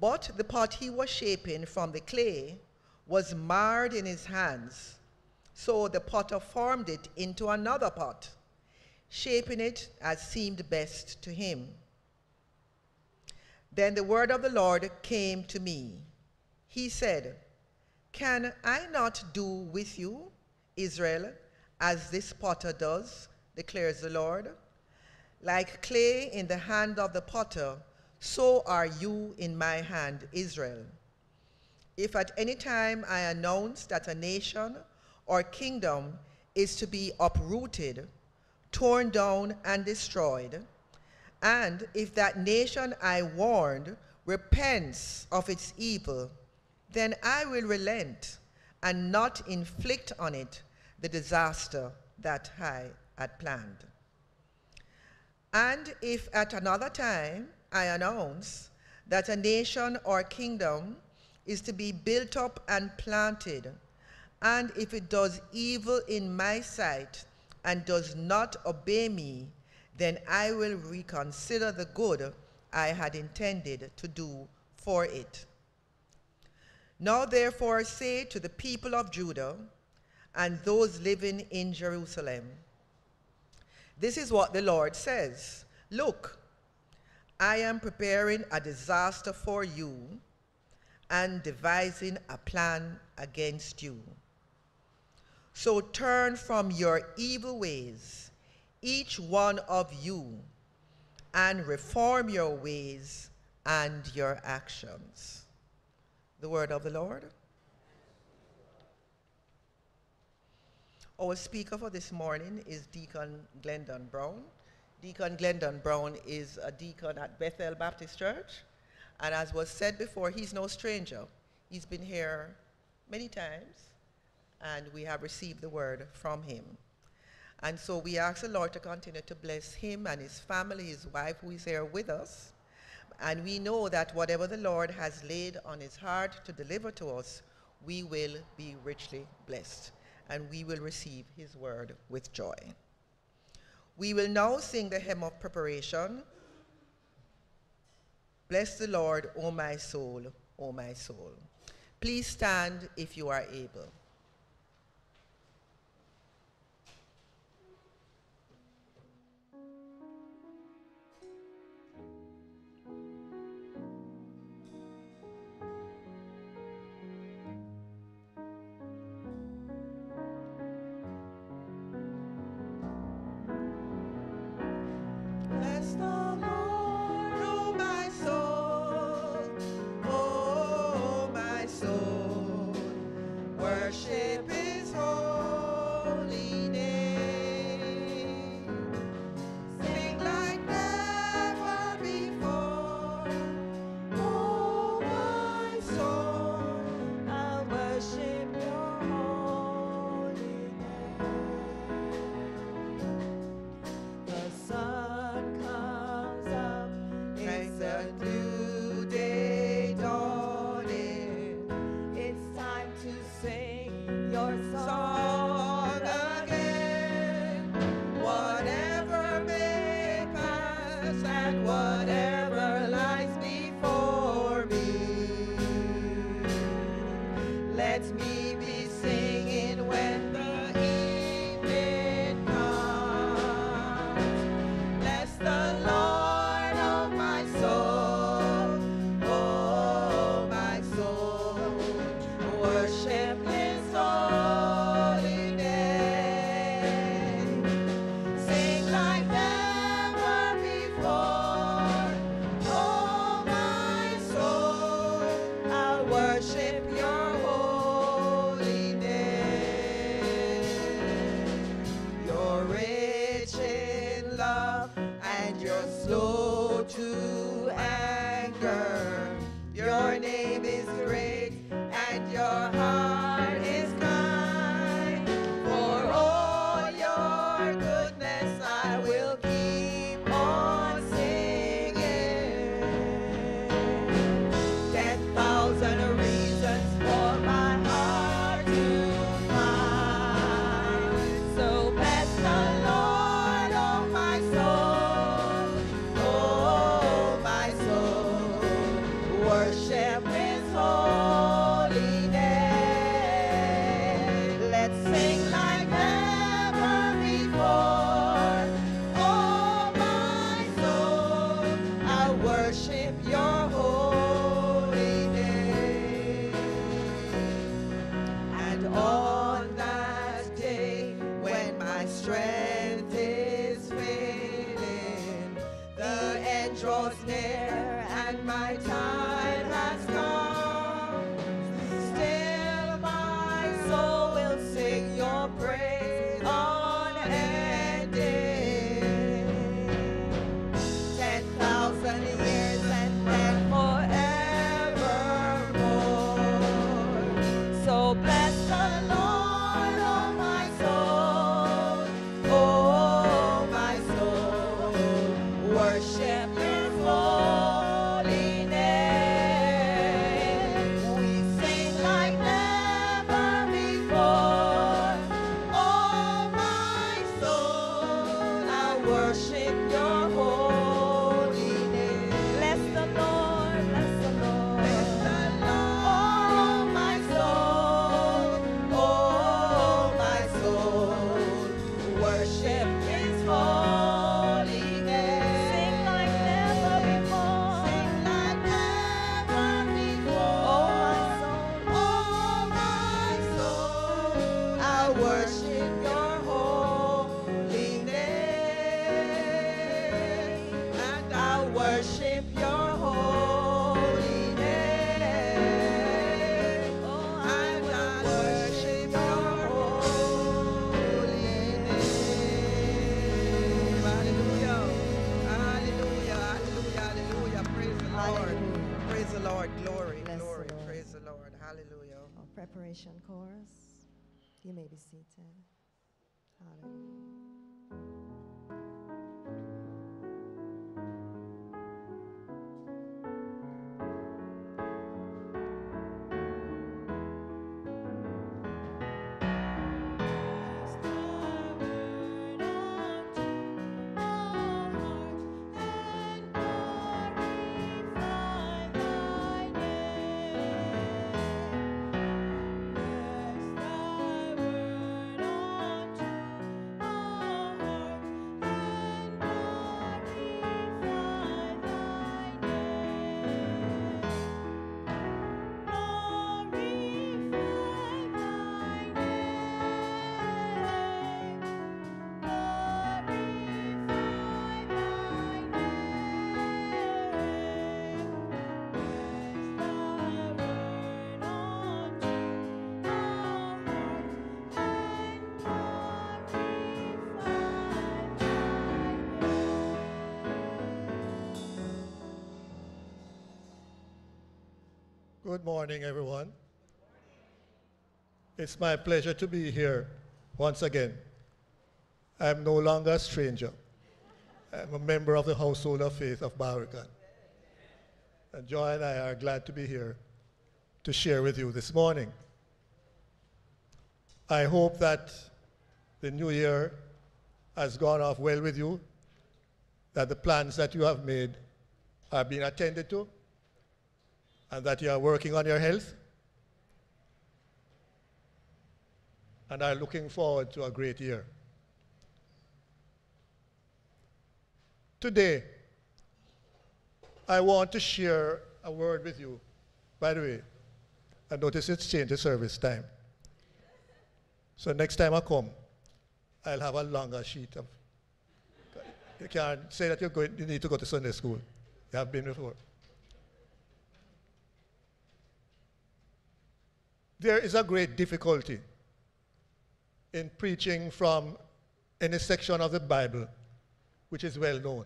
But the pot he was shaping from the clay was marred in his hands. So the potter formed it into another pot, shaping it as seemed best to him. Then the word of the Lord came to me he said, Can I not do with you, Israel, as this potter does, declares the Lord? Like clay in the hand of the potter, so are you in my hand, Israel. If at any time I announce that a nation or kingdom is to be uprooted, torn down, and destroyed, and if that nation I warned repents of its evil, then I will relent and not inflict on it the disaster that I had planned. And if at another time I announce that a nation or kingdom is to be built up and planted, and if it does evil in my sight and does not obey me, then I will reconsider the good I had intended to do for it. Now, therefore, say to the people of Judah and those living in Jerusalem, This is what the Lord says Look, I am preparing a disaster for you and devising a plan against you. So turn from your evil ways, each one of you, and reform your ways and your actions. The word of the Lord. Our speaker for this morning is Deacon Glendon Brown. Deacon Glendon Brown is a deacon at Bethel Baptist Church. And as was said before, he's no stranger. He's been here many times, and we have received the word from him. And so we ask the Lord to continue to bless him and his family, his wife who is here with us, and we know that whatever the Lord has laid on his heart to deliver to us, we will be richly blessed and we will receive his word with joy. We will now sing the hymn of preparation. Bless the Lord, O my soul, O my soul. Please stand if you are able. Good morning, everyone. It's my pleasure to be here once again. I'm no longer a stranger. I'm a member of the household of faith of Barbican. And Joy and I are glad to be here to share with you this morning. I hope that the new year has gone off well with you, that the plans that you have made are being attended to, and that you are working on your health and are looking forward to a great year. Today, I want to share a word with you. By the way, I notice it's changed the service time. So next time I come, I'll have a longer sheet of. You can't say that you're going, you need to go to Sunday school. You have been before. There is a great difficulty in preaching from any section of the Bible which is well known.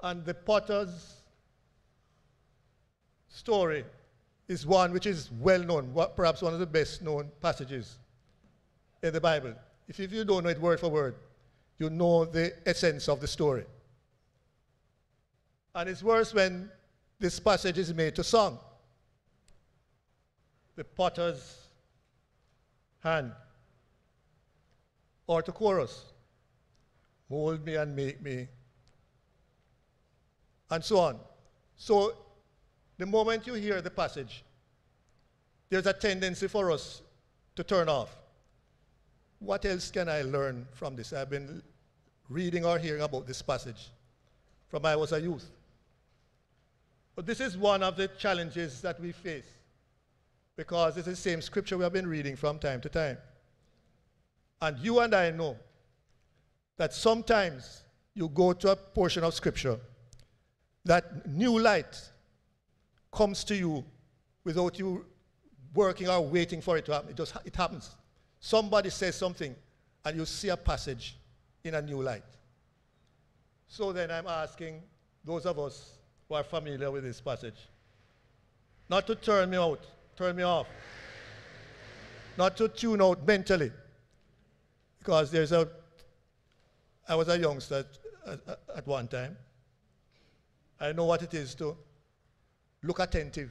And the potter's story is one which is well known, perhaps one of the best known passages in the Bible. If, you don't know it word for word, you know the essence of the story. And it's worse when this passage is made to song. The potter's hand, or to chorus, mold me and make me, and so on. So, the moment you hear the passage, there's a tendency for us to turn off. What else can I learn from this? I've been reading or hearing about this passage from I was a youth. But this is one of the challenges that we face because it's the same scripture we have been reading from time to time. And you and I know that sometimes you go to a portion of scripture, that new light comes to you without you working or waiting for it to happen. It just it happens. Somebody says something, and you see a passage in a new light. So then I'm asking those of us who are familiar with this passage not to turn me out, turn me off, not to tune out mentally, because there's a, I was a youngster at, at, one time. I know what it is to look attentive,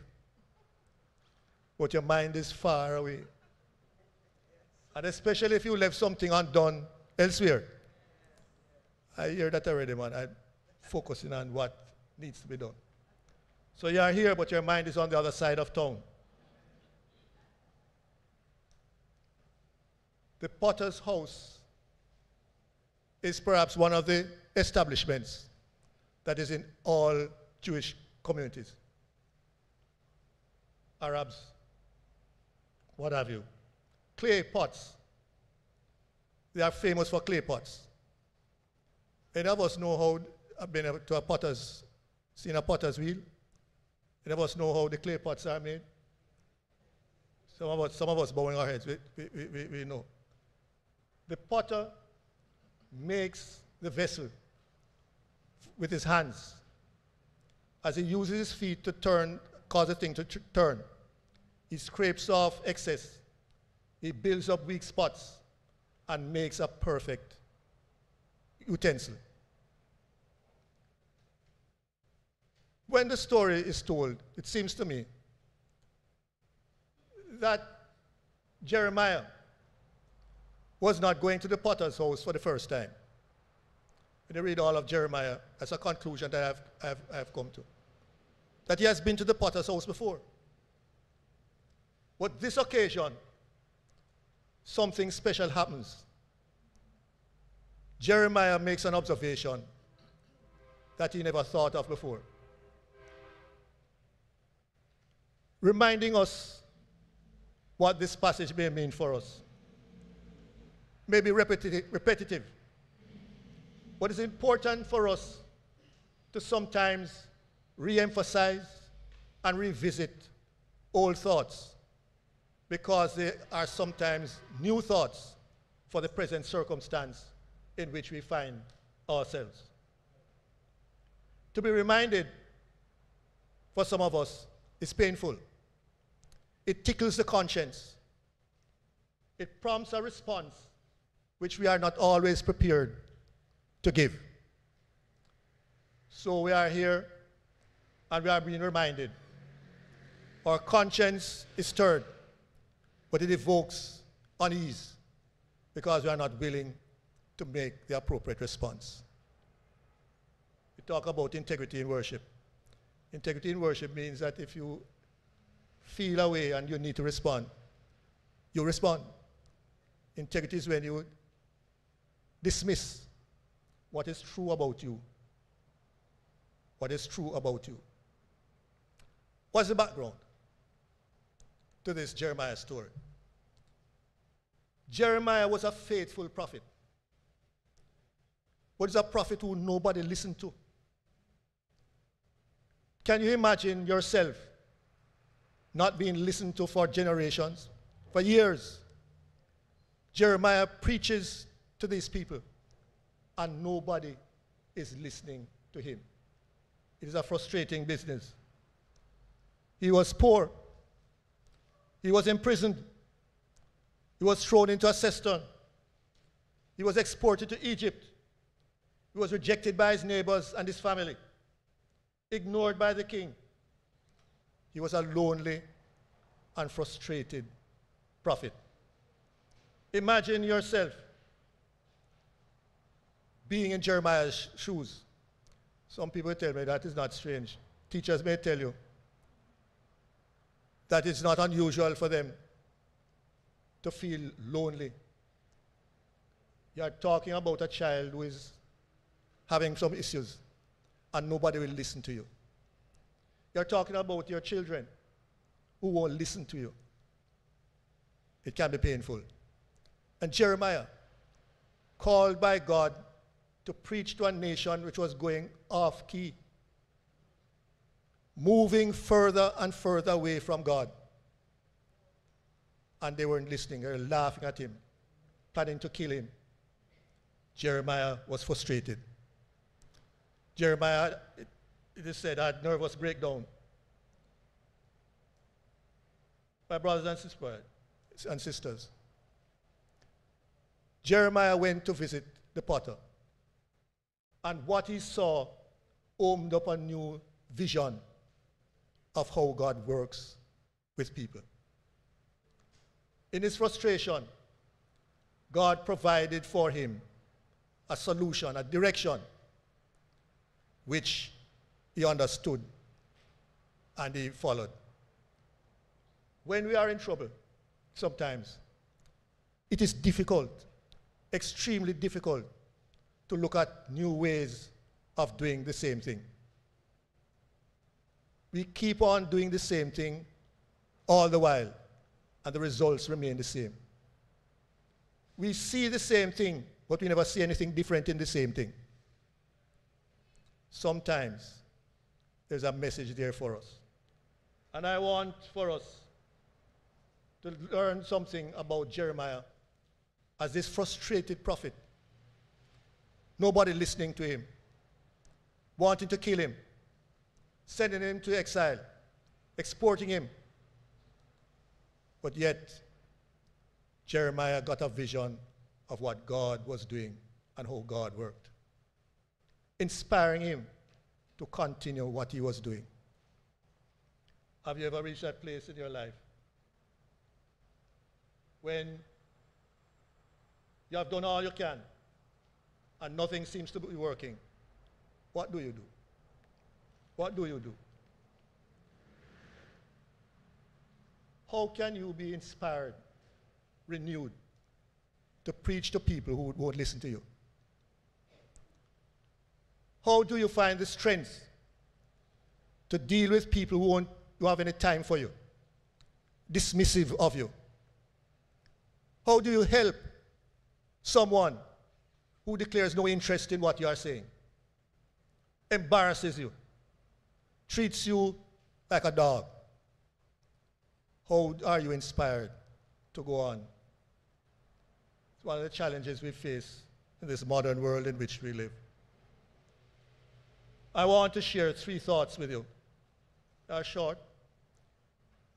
but your mind is far away. And especially if you left something undone elsewhere. I hear that already, man. I'm focusing on what needs to be done. So you are here, but your mind is on the other side of town. The potter's house is perhaps one of the establishments that is in all Jewish communities. Arabs, what have you. Clay pots. They are famous for clay pots. Any of us know how, I've been to a potter's, seen a potter's wheel? Any of us know how the clay pots are made? Some of us, some of us bowing our heads, we, we, we, we know. The potter makes the vessel with his hands as he uses his feet to turn, cause the thing to turn. He scrapes off excess. He builds up weak spots and makes a perfect utensil. When the story is told, it seems to me that Jeremiah was not going to the potter's house for the first time. When you read all of Jeremiah, that's a conclusion that I've, I've, I've come to. That he has been to the potter's house before. But this occasion, something special happens. Jeremiah makes an observation that he never thought of before. Reminding us what this passage may mean for us. Maybe repetitive, repetitive. But it's important for us to sometimes re emphasize and revisit old thoughts because they are sometimes new thoughts for the present circumstance in which we find ourselves. To be reminded, for some of us, is painful. It tickles the conscience. It prompts a response which we are not always prepared to give. So we are here and we are being reminded. Our conscience is stirred, but it evokes unease because we are not willing to make the appropriate response. We talk about integrity in worship. Integrity in worship means that if you feel a way and you need to respond, you respond. Integrity is when you dismiss what is true about you. What is true about you. What's the background to this Jeremiah story? Jeremiah was a faithful prophet. What is a prophet who nobody listened to? Can you imagine yourself not being listened to for generations, for years? Jeremiah preaches to these people, and nobody is listening to him. It is a frustrating business. He was poor. He was imprisoned. He was thrown into a cistern. He was exported to Egypt. He was rejected by his neighbors and his family, ignored by the king. He was a lonely and frustrated prophet. Imagine yourself being in Jeremiah's shoes. Some people tell me that is not strange. Teachers may tell you that it's not unusual for them to feel lonely. You are talking about a child who is having some issues and nobody will listen to you. You're talking about your children who won't listen to you. It can be painful. And Jeremiah, called by God to preach to a nation which was going off key, moving further and further away from God. And they weren't listening, they were laughing at him, planning to kill him. Jeremiah was frustrated. Jeremiah, it, is said, had nervous breakdown. My brothers and sisters, and sisters, Jeremiah went to visit the potter. And what he saw opened up a new vision of how God works with people. In his frustration, God provided for him a solution, a direction, which he understood and he followed. When we are in trouble, sometimes, it is difficult, extremely difficult, to look at new ways of doing the same thing. We keep on doing the same thing all the while, and the results remain the same. We see the same thing, but we never see anything different in the same thing. Sometimes there's a message there for us. And I want for us to learn something about Jeremiah as this frustrated prophet. Nobody listening to him, wanting to kill him, sending him to exile, exporting him. But yet, Jeremiah got a vision of what God was doing and how God worked, inspiring him to continue what he was doing. Have you ever reached that place in your life when you have done all you can and nothing seems to be working? What do you do? What do you do? How can you be inspired, renewed, to preach to people who won't listen to you? How do you find the strength to deal with people who won't have any time for you, dismissive of you? How do you help someone who declares no interest in what you are saying, embarrasses you, treats you like a dog? How are you inspired to go on? It's one of the challenges we face in this modern world in which we live. I want to share three thoughts with you. They are short,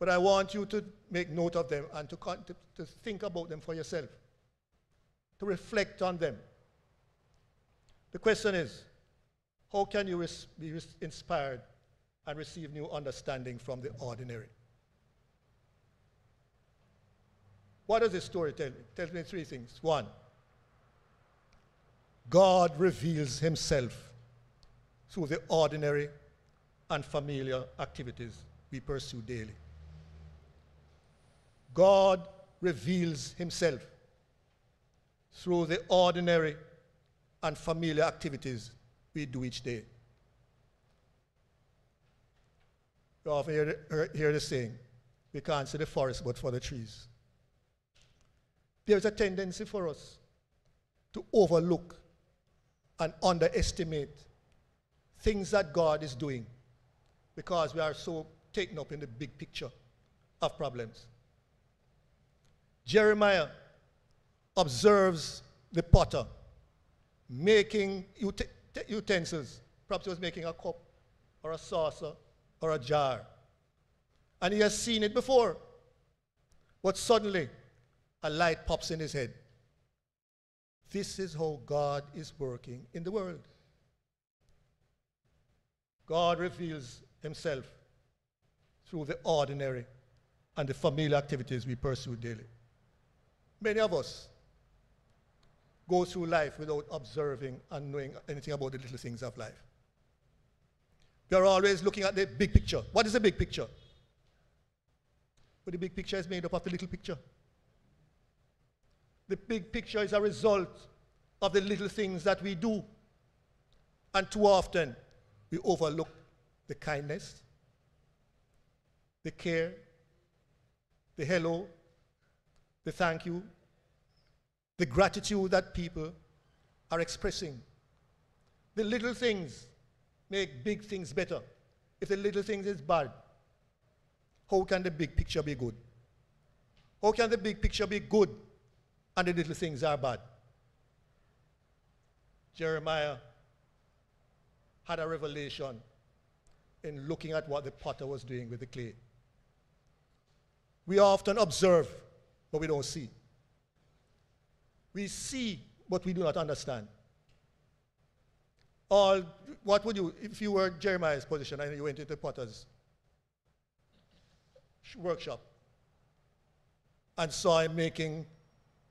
but I want you to make note of them and to, to, to think about them for yourself, to reflect on them. The question is how can you be inspired and receive new understanding from the ordinary? What does this story tell me? It tells me three things. One, God reveals himself through the ordinary and familiar activities we pursue daily. God reveals himself through the ordinary and familiar activities we do each day. You often hear, hear the saying, we can't see the forest but for the trees. There's a tendency for us to overlook and underestimate things that God is doing because we are so taken up in the big picture of problems. Jeremiah observes the potter making ut utensils. Perhaps he was making a cup or a saucer or a jar. And he has seen it before. But suddenly, a light pops in his head. This is how God is working in the world. God reveals himself through the ordinary and the familiar activities we pursue daily. Many of us go through life without observing and knowing anything about the little things of life. We are always looking at the big picture. What is the big picture? But the big picture is made up of the little picture. The big picture is a result of the little things that we do. And too often, we overlook the kindness, the care, the hello, the thank you, the gratitude that people are expressing the little things make big things better. If the little things is bad, how can the big picture be good? How can the big picture be good and the little things are bad? Jeremiah had a revelation in looking at what the potter was doing with the clay. We often observe, but we don't see. We see, what we do not understand. All, what would you, if you were Jeremiah's position and you went into potter's workshop and saw him making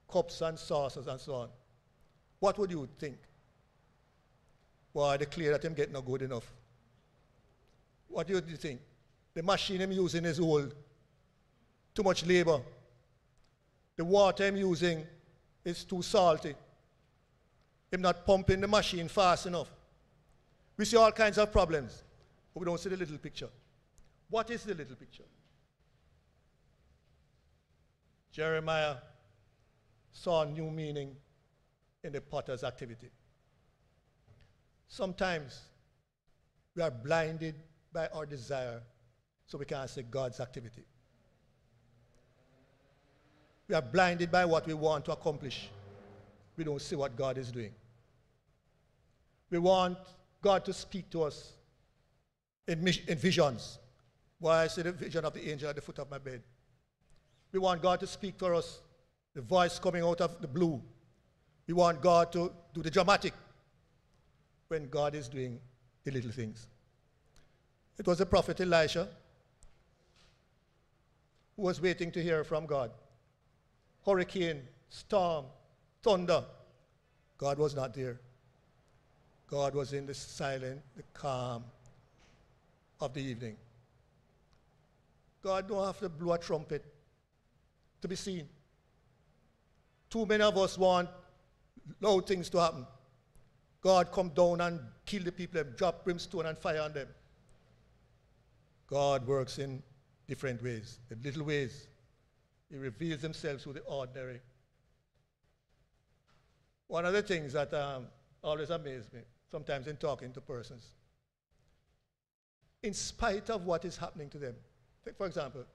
cups and saucers and so on, what would you think? Well, the clay that him getting not good enough. What do you think? The machine I'm using is old. Too much labor. The water I'm using is too salty. I'm not pumping the machine fast enough. We see all kinds of problems, but we don't see the little picture. What is the little picture? Jeremiah saw new meaning in the potter's activity. Sometimes we are blinded by our desire so we can't see God's activity. We are blinded by what we want to accomplish. We don't see what God is doing. We want God to speak to us in, in visions. Why I see the vision of the angel at the foot of my bed. We want God to speak to us, the voice coming out of the blue. We want God to do the dramatic when God is doing the little things. It was the prophet Elisha who was waiting to hear from God. Hurricane, storm, thunder. God was not there. God was in the silent, the calm of the evening. God don't have to blow a trumpet to be seen. Too many of us want loud things to happen. God come down and kill the people and drop brimstone and fire on them. God works in different ways, in little ways. He reveals himself through the ordinary. One of the things that um, always amazes me, sometimes in talking to persons, in spite of what is happening to them. Take, for example,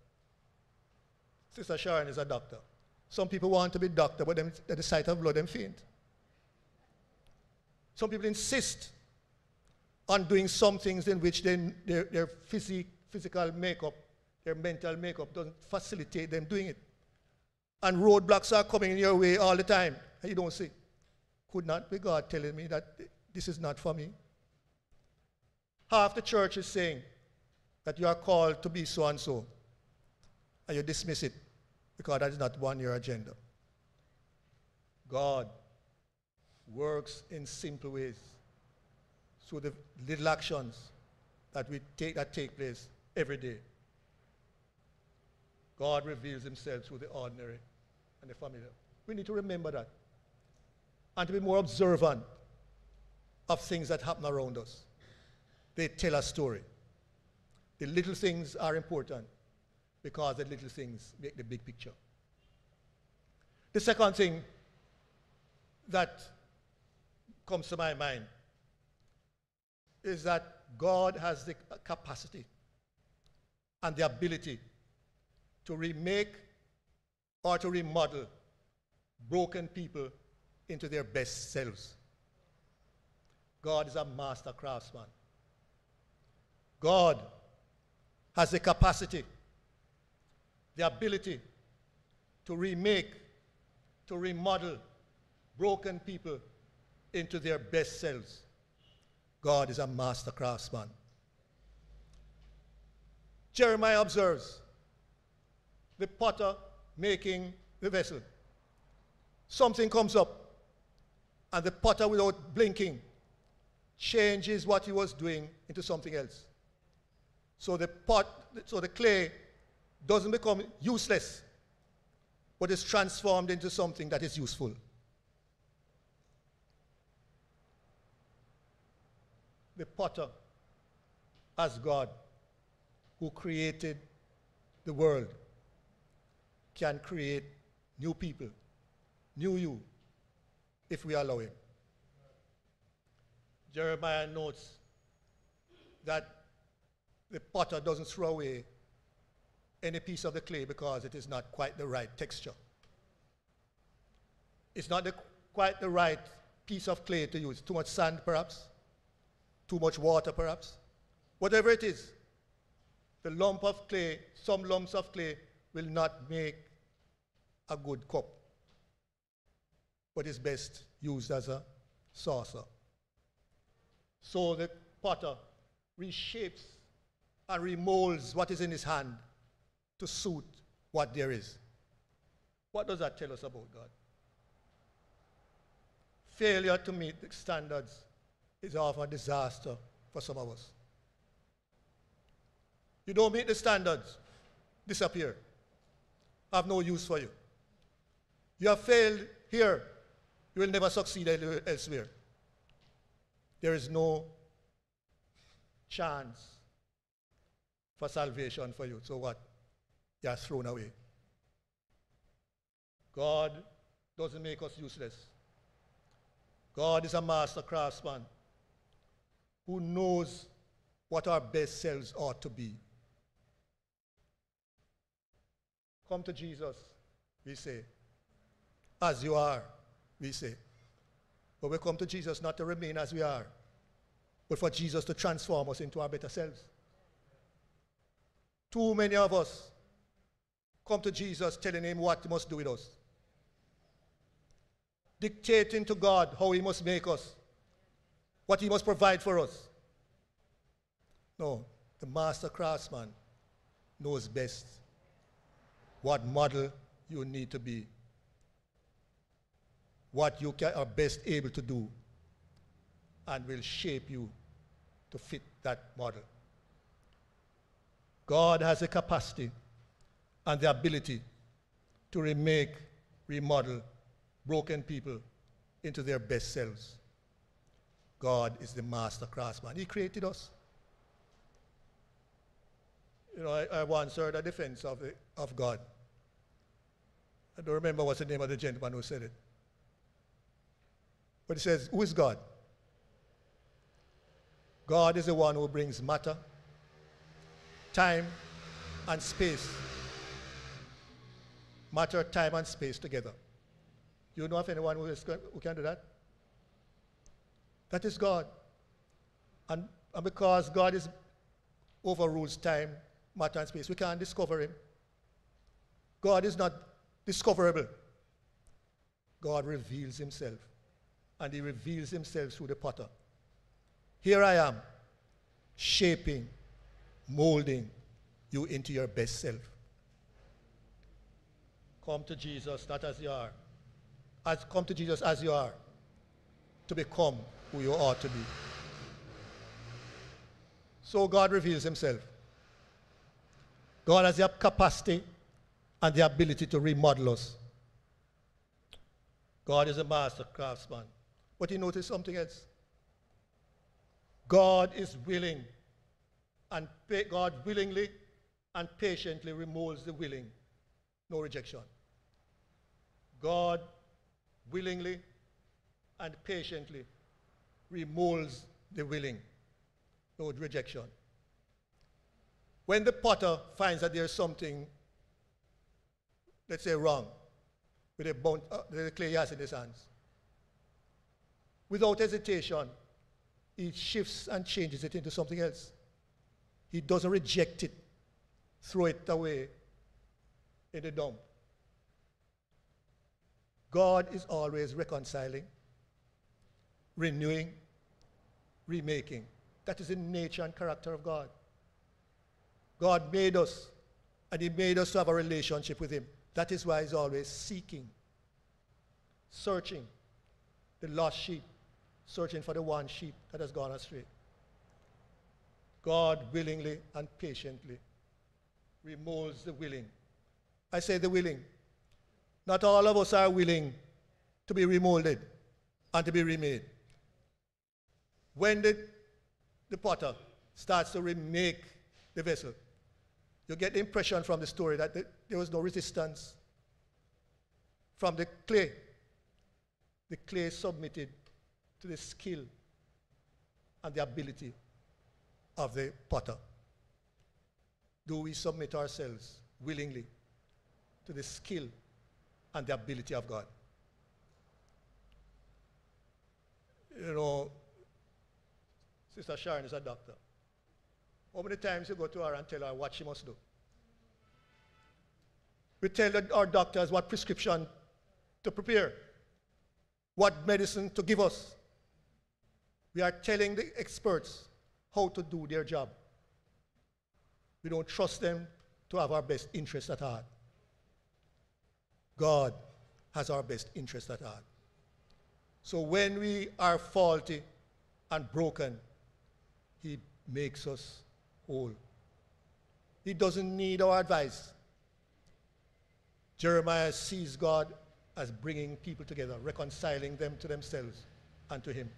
Sister Sharon is a doctor. Some people want to be doctor, but at the sight of blood, they faint. Some people insist on doing some things in which they, their, their physique, physical makeup, their mental makeup doesn't facilitate them doing it. And roadblocks are coming in your way all the time, and you don't see. Could not be God telling me that this is not for me. Half the church is saying that you are called to be so and so, and you dismiss it because that is not one your agenda. God works in simple ways through the little actions that we take that take place every day. God reveals himself through the ordinary and the familiar. We need to remember that and to be more observant of things that happen around us. They tell a story. The little things are important because the little things make the big picture. The second thing that comes to my mind is that God has the capacity and the ability to remake or to remodel broken people into their best selves. God is a master craftsman. God has the capacity, the ability to remake, to remodel broken people into their best selves. God is a master craftsman. Jeremiah observes the potter making the vessel. Something comes up, and the potter, without blinking, changes what he was doing into something else. So the pot, so the clay doesn't become useless, but is transformed into something that is useful. the potter as God who created the world can create new people, new you, if we allow him. Jeremiah notes that the potter doesn't throw away any piece of the clay because it is not quite the right texture. It's not the, quite the right piece of clay to use. Too much sand, perhaps. Too much water, perhaps. Whatever it is, the lump of clay, some lumps of clay will not make a good cup, but is best used as a saucer. So the potter reshapes and remolds what is in his hand to suit what there is. What does that tell us about God? Failure to meet the standards is often a disaster for some of us. You don't meet the standards, disappear. I have no use for you. You have failed here, you will never succeed elsewhere. There is no chance for salvation for you. So what? You are thrown away. God doesn't make us useless. God is a master craftsman who knows what our best selves ought to be. Come to Jesus, we say. As you are, we say. But we come to Jesus not to remain as we are, but for Jesus to transform us into our better selves. Too many of us come to Jesus telling him what he must do with us, dictating to God how he must make us, what he must provide for us. No, the master craftsman knows best what model you need to be, what you are best able to do, and will shape you to fit that model. God has the capacity and the ability to remake, remodel broken people into their best selves. God is the master craftsman. He created us. You know, I, I once heard a defense of, of God. I don't remember what's the name of the gentleman who said it. But he says, Who is God? God is the one who brings matter, time, and space. Matter, time, and space together. You know of anyone who, is, who can do that? That is God. And, and because God is overrules time, matter, and space, we can't discover him. God is not discoverable. God reveals himself. And he reveals himself through the potter. Here I am, shaping, molding you into your best self. Come to Jesus not as you are. As, come to Jesus as you are to become who you ought to be. So God reveals himself. God has the capacity and the ability to remodel us. God is a master craftsman. But you notice something else. God is willing, and God willingly and patiently remolds the willing. No rejection. God willingly and patiently remolds the willing. No rejection. When the potter finds that there's something let's say, wrong with a, bone, uh, the clay he has in his hands. Without hesitation, he shifts and changes it into something else. He doesn't reject it, throw it away in the dump. God is always reconciling, renewing, remaking. That is the nature and character of God. God made us, and He made us to have a relationship with Him. That is why he's always seeking, searching the lost sheep, searching for the one sheep that has gone astray. God willingly and patiently remolds the willing. I say the willing. Not all of us are willing to be remolded and to be remade. When the, the potter starts to remake the vessel, you get the impression from the story that there was no resistance from the clay. The clay submitted to the skill and the ability of the potter. Do we submit ourselves willingly to the skill and the ability of God? You know, Sister Sharon is a doctor. How many times you go to her and tell her what she must do? We tell our doctors what prescription to prepare, what medicine to give us. We are telling the experts how to do their job. We don't trust them to have our best interest at heart. God has our best interest at heart. So when we are faulty and broken, He makes us whole. He doesn't need our advice. Jeremiah sees God as bringing people together, reconciling them to themselves and to Him.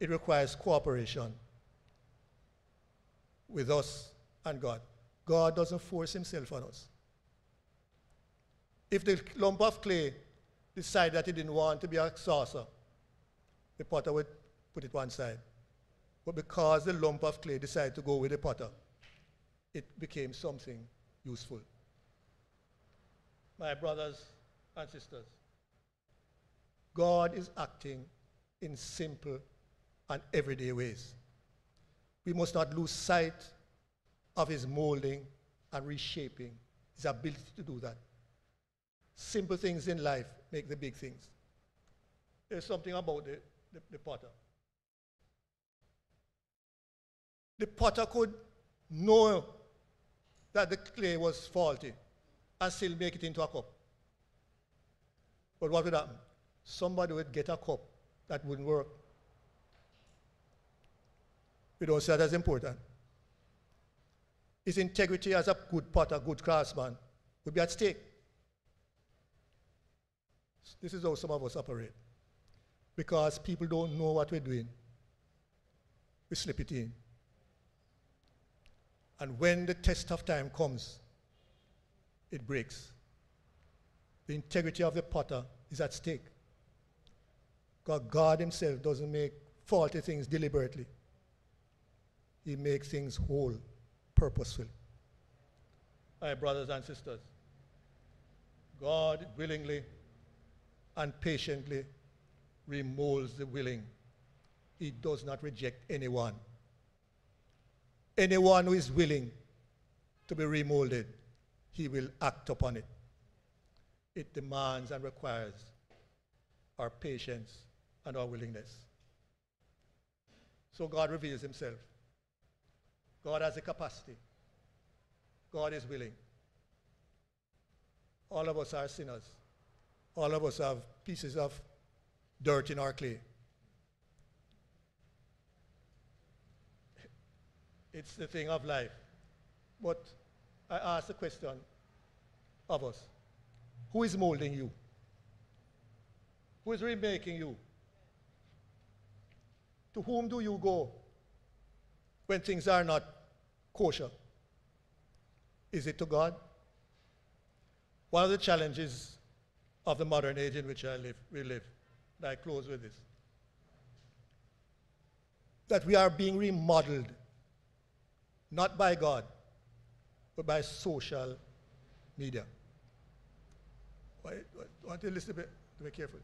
It requires cooperation with us and God. God doesn't force Himself on us. If the lump of clay decided that he didn't want to be a saucer, the potter would put it one side. But because the lump of clay decided to go with the potter, it became something useful. My brothers and sisters, God is acting in simple and everyday ways. We must not lose sight of his molding and reshaping, his ability to do that. Simple things in life make the big things. There's something about the, the, the potter. The potter could know that the clay was faulty and still make it into a cup. But what would happen? Somebody would get a cup that wouldn't work. We don't see that as important. His integrity as a good potter, good craftsman, would be at stake. This is how some of us operate. Because people don't know what we're doing, we slip it in. And when the test of time comes, it breaks. The integrity of the potter is at stake. God, God Himself doesn't make faulty things deliberately, He makes things whole, purposeful. My brothers and sisters, God willingly and patiently remolds the willing. He does not reject anyone. Anyone who is willing to be remolded, he will act upon it. It demands and requires our patience and our willingness. So God reveals himself. God has a capacity. God is willing. All of us are sinners. All of us have pieces of dirt in our clay. It's the thing of life. But I ask the question of us who is molding you? Who is remaking you? To whom do you go when things are not kosher? Is it to God? One of the challenges of the modern age in which I live, we live. And I close with this. That we are being remodeled, not by God, but by social media. I want you to listen a bit, to be careful.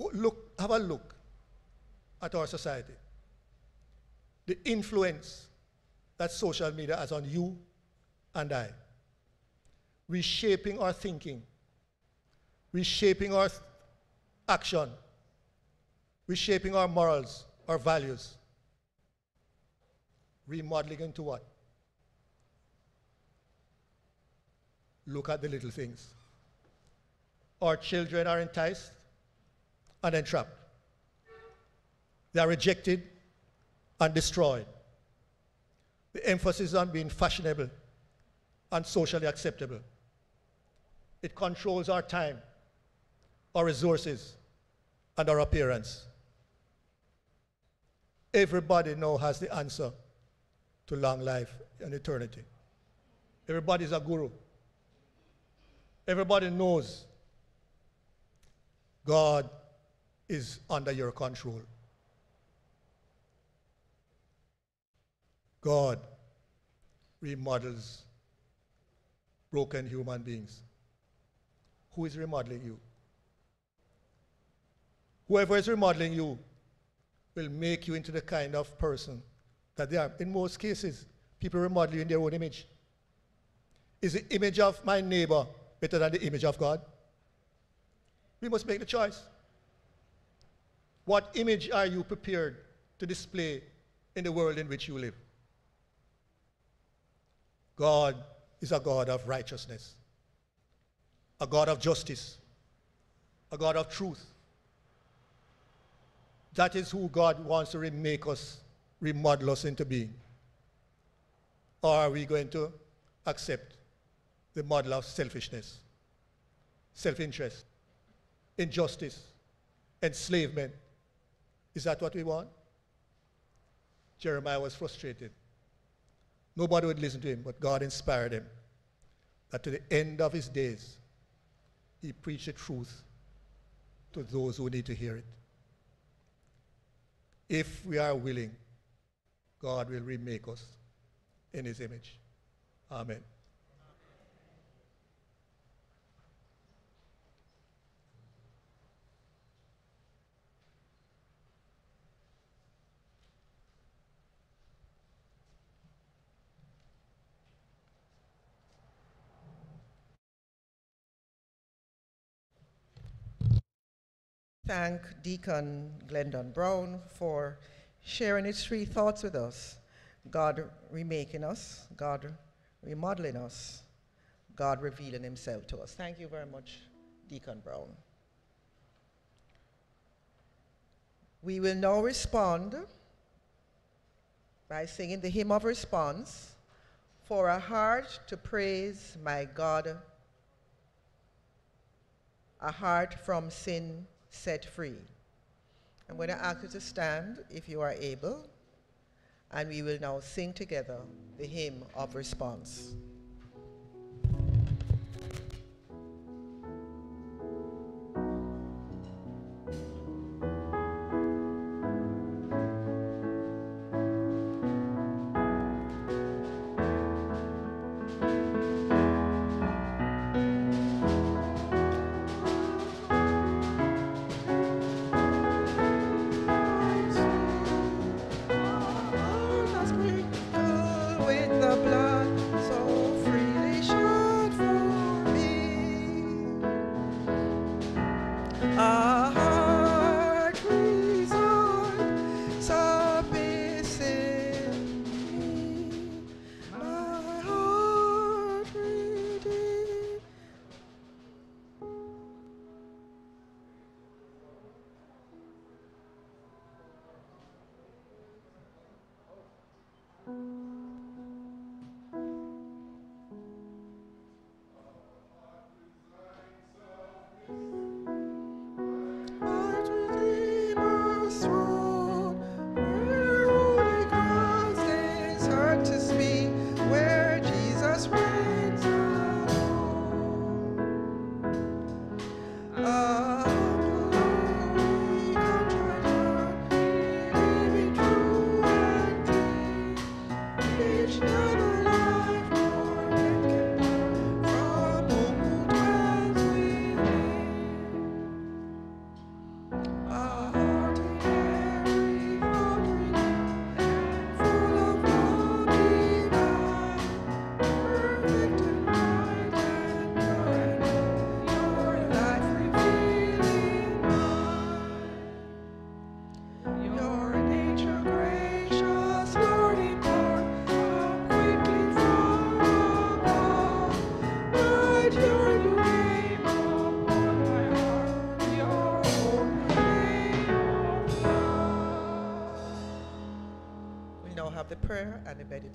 Oh, look, have a look at our society. The influence that social media has on you and I reshaping our thinking, reshaping our action, reshaping our morals, our values. Remodeling into what? Look at the little things. Our children are enticed and entrapped. They are rejected and destroyed. The emphasis on being fashionable and socially acceptable. It controls our time, our resources, and our appearance. Everybody now has the answer to long life and eternity. Everybody is a guru. Everybody knows God is under your control. God remodels broken human beings. Who is remodeling you? Whoever is remodeling you will make you into the kind of person that they are. In most cases, people remodel you in their own image. Is the image of my neighbor better than the image of God? We must make the choice. What image are you prepared to display in the world in which you live? God is a God of righteousness, a God of justice, a God of truth. That is who God wants to remake us, remodel us into being. Or are we going to accept the model of selfishness, self interest, injustice, enslavement? Is that what we want? Jeremiah was frustrated. Nobody would listen to him, but God inspired him that to the end of his days, he preached the truth to those who need to hear it. If we are willing, God will remake us in his image. Amen. thank Deacon Glendon Brown for sharing his three thoughts with us God remaking us, God remodeling us, God revealing himself to us. Thank you very much, Deacon Brown. We will now respond by singing the hymn of response for a heart to praise my God, a heart from sin set free. I'm going to ask you to stand if you are able, and we will now sing together the hymn of response.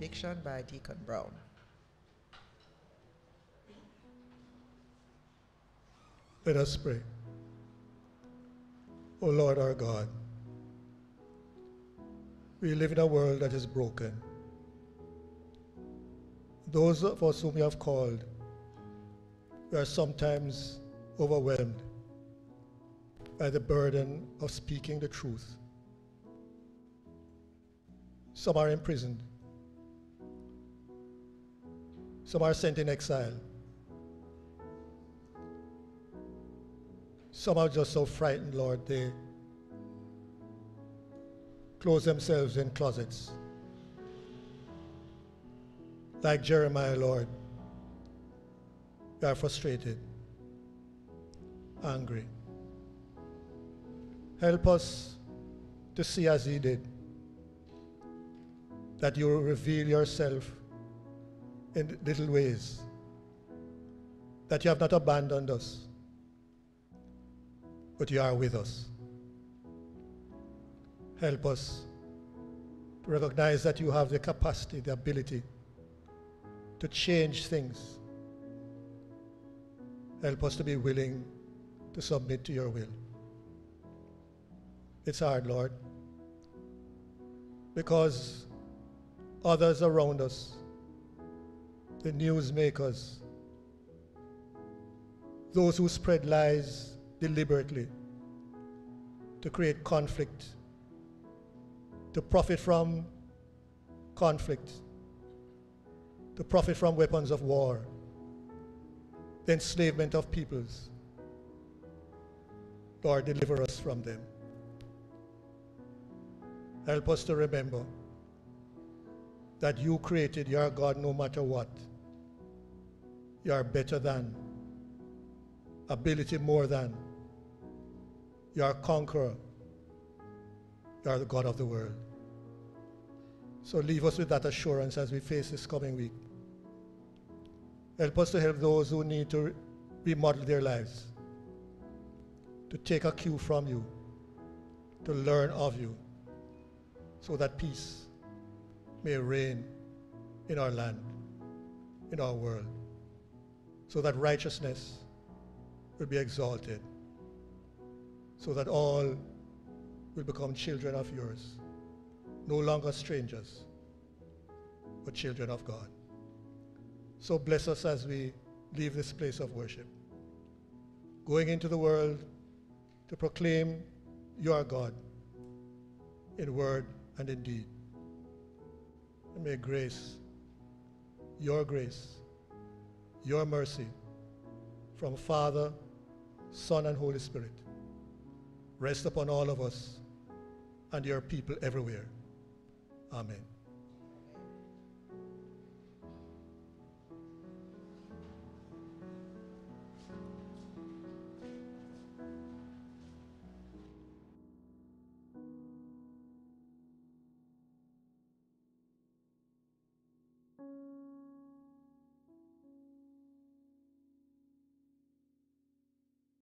Benediction by Deacon Brown. Let us pray. O oh Lord our God, we live in a world that is broken. Those of us whom you have called, we are sometimes overwhelmed by the burden of speaking the truth. Some are imprisoned. Some are sent in exile. Some are just so frightened, Lord, they close themselves in closets. Like Jeremiah, Lord, they are frustrated, angry. Help us to see as he did that you reveal yourself in little ways, that you have not abandoned us, but you are with us. Help us to recognize that you have the capacity, the ability to change things. Help us to be willing to submit to your will. It's hard, Lord, because others around us, the newsmakers, those who spread lies deliberately to create conflict, to profit from conflict, to profit from weapons of war, the enslavement of peoples. Lord, deliver us from them. Help us to remember that you created your God no matter what. You are better than, ability more than. You are conqueror. You are the God of the world. So leave us with that assurance as we face this coming week. Help us to help those who need to remodel their lives, to take a cue from you, to learn of you, so that peace may reign in our land, in our world, so that righteousness will be exalted, so that all will become children of yours, no longer strangers, but children of God. So bless us as we leave this place of worship, going into the world to proclaim you are God in word and in deed. And may grace, your grace, your mercy from Father, Son, and Holy Spirit rest upon all of us and your people everywhere. Amen.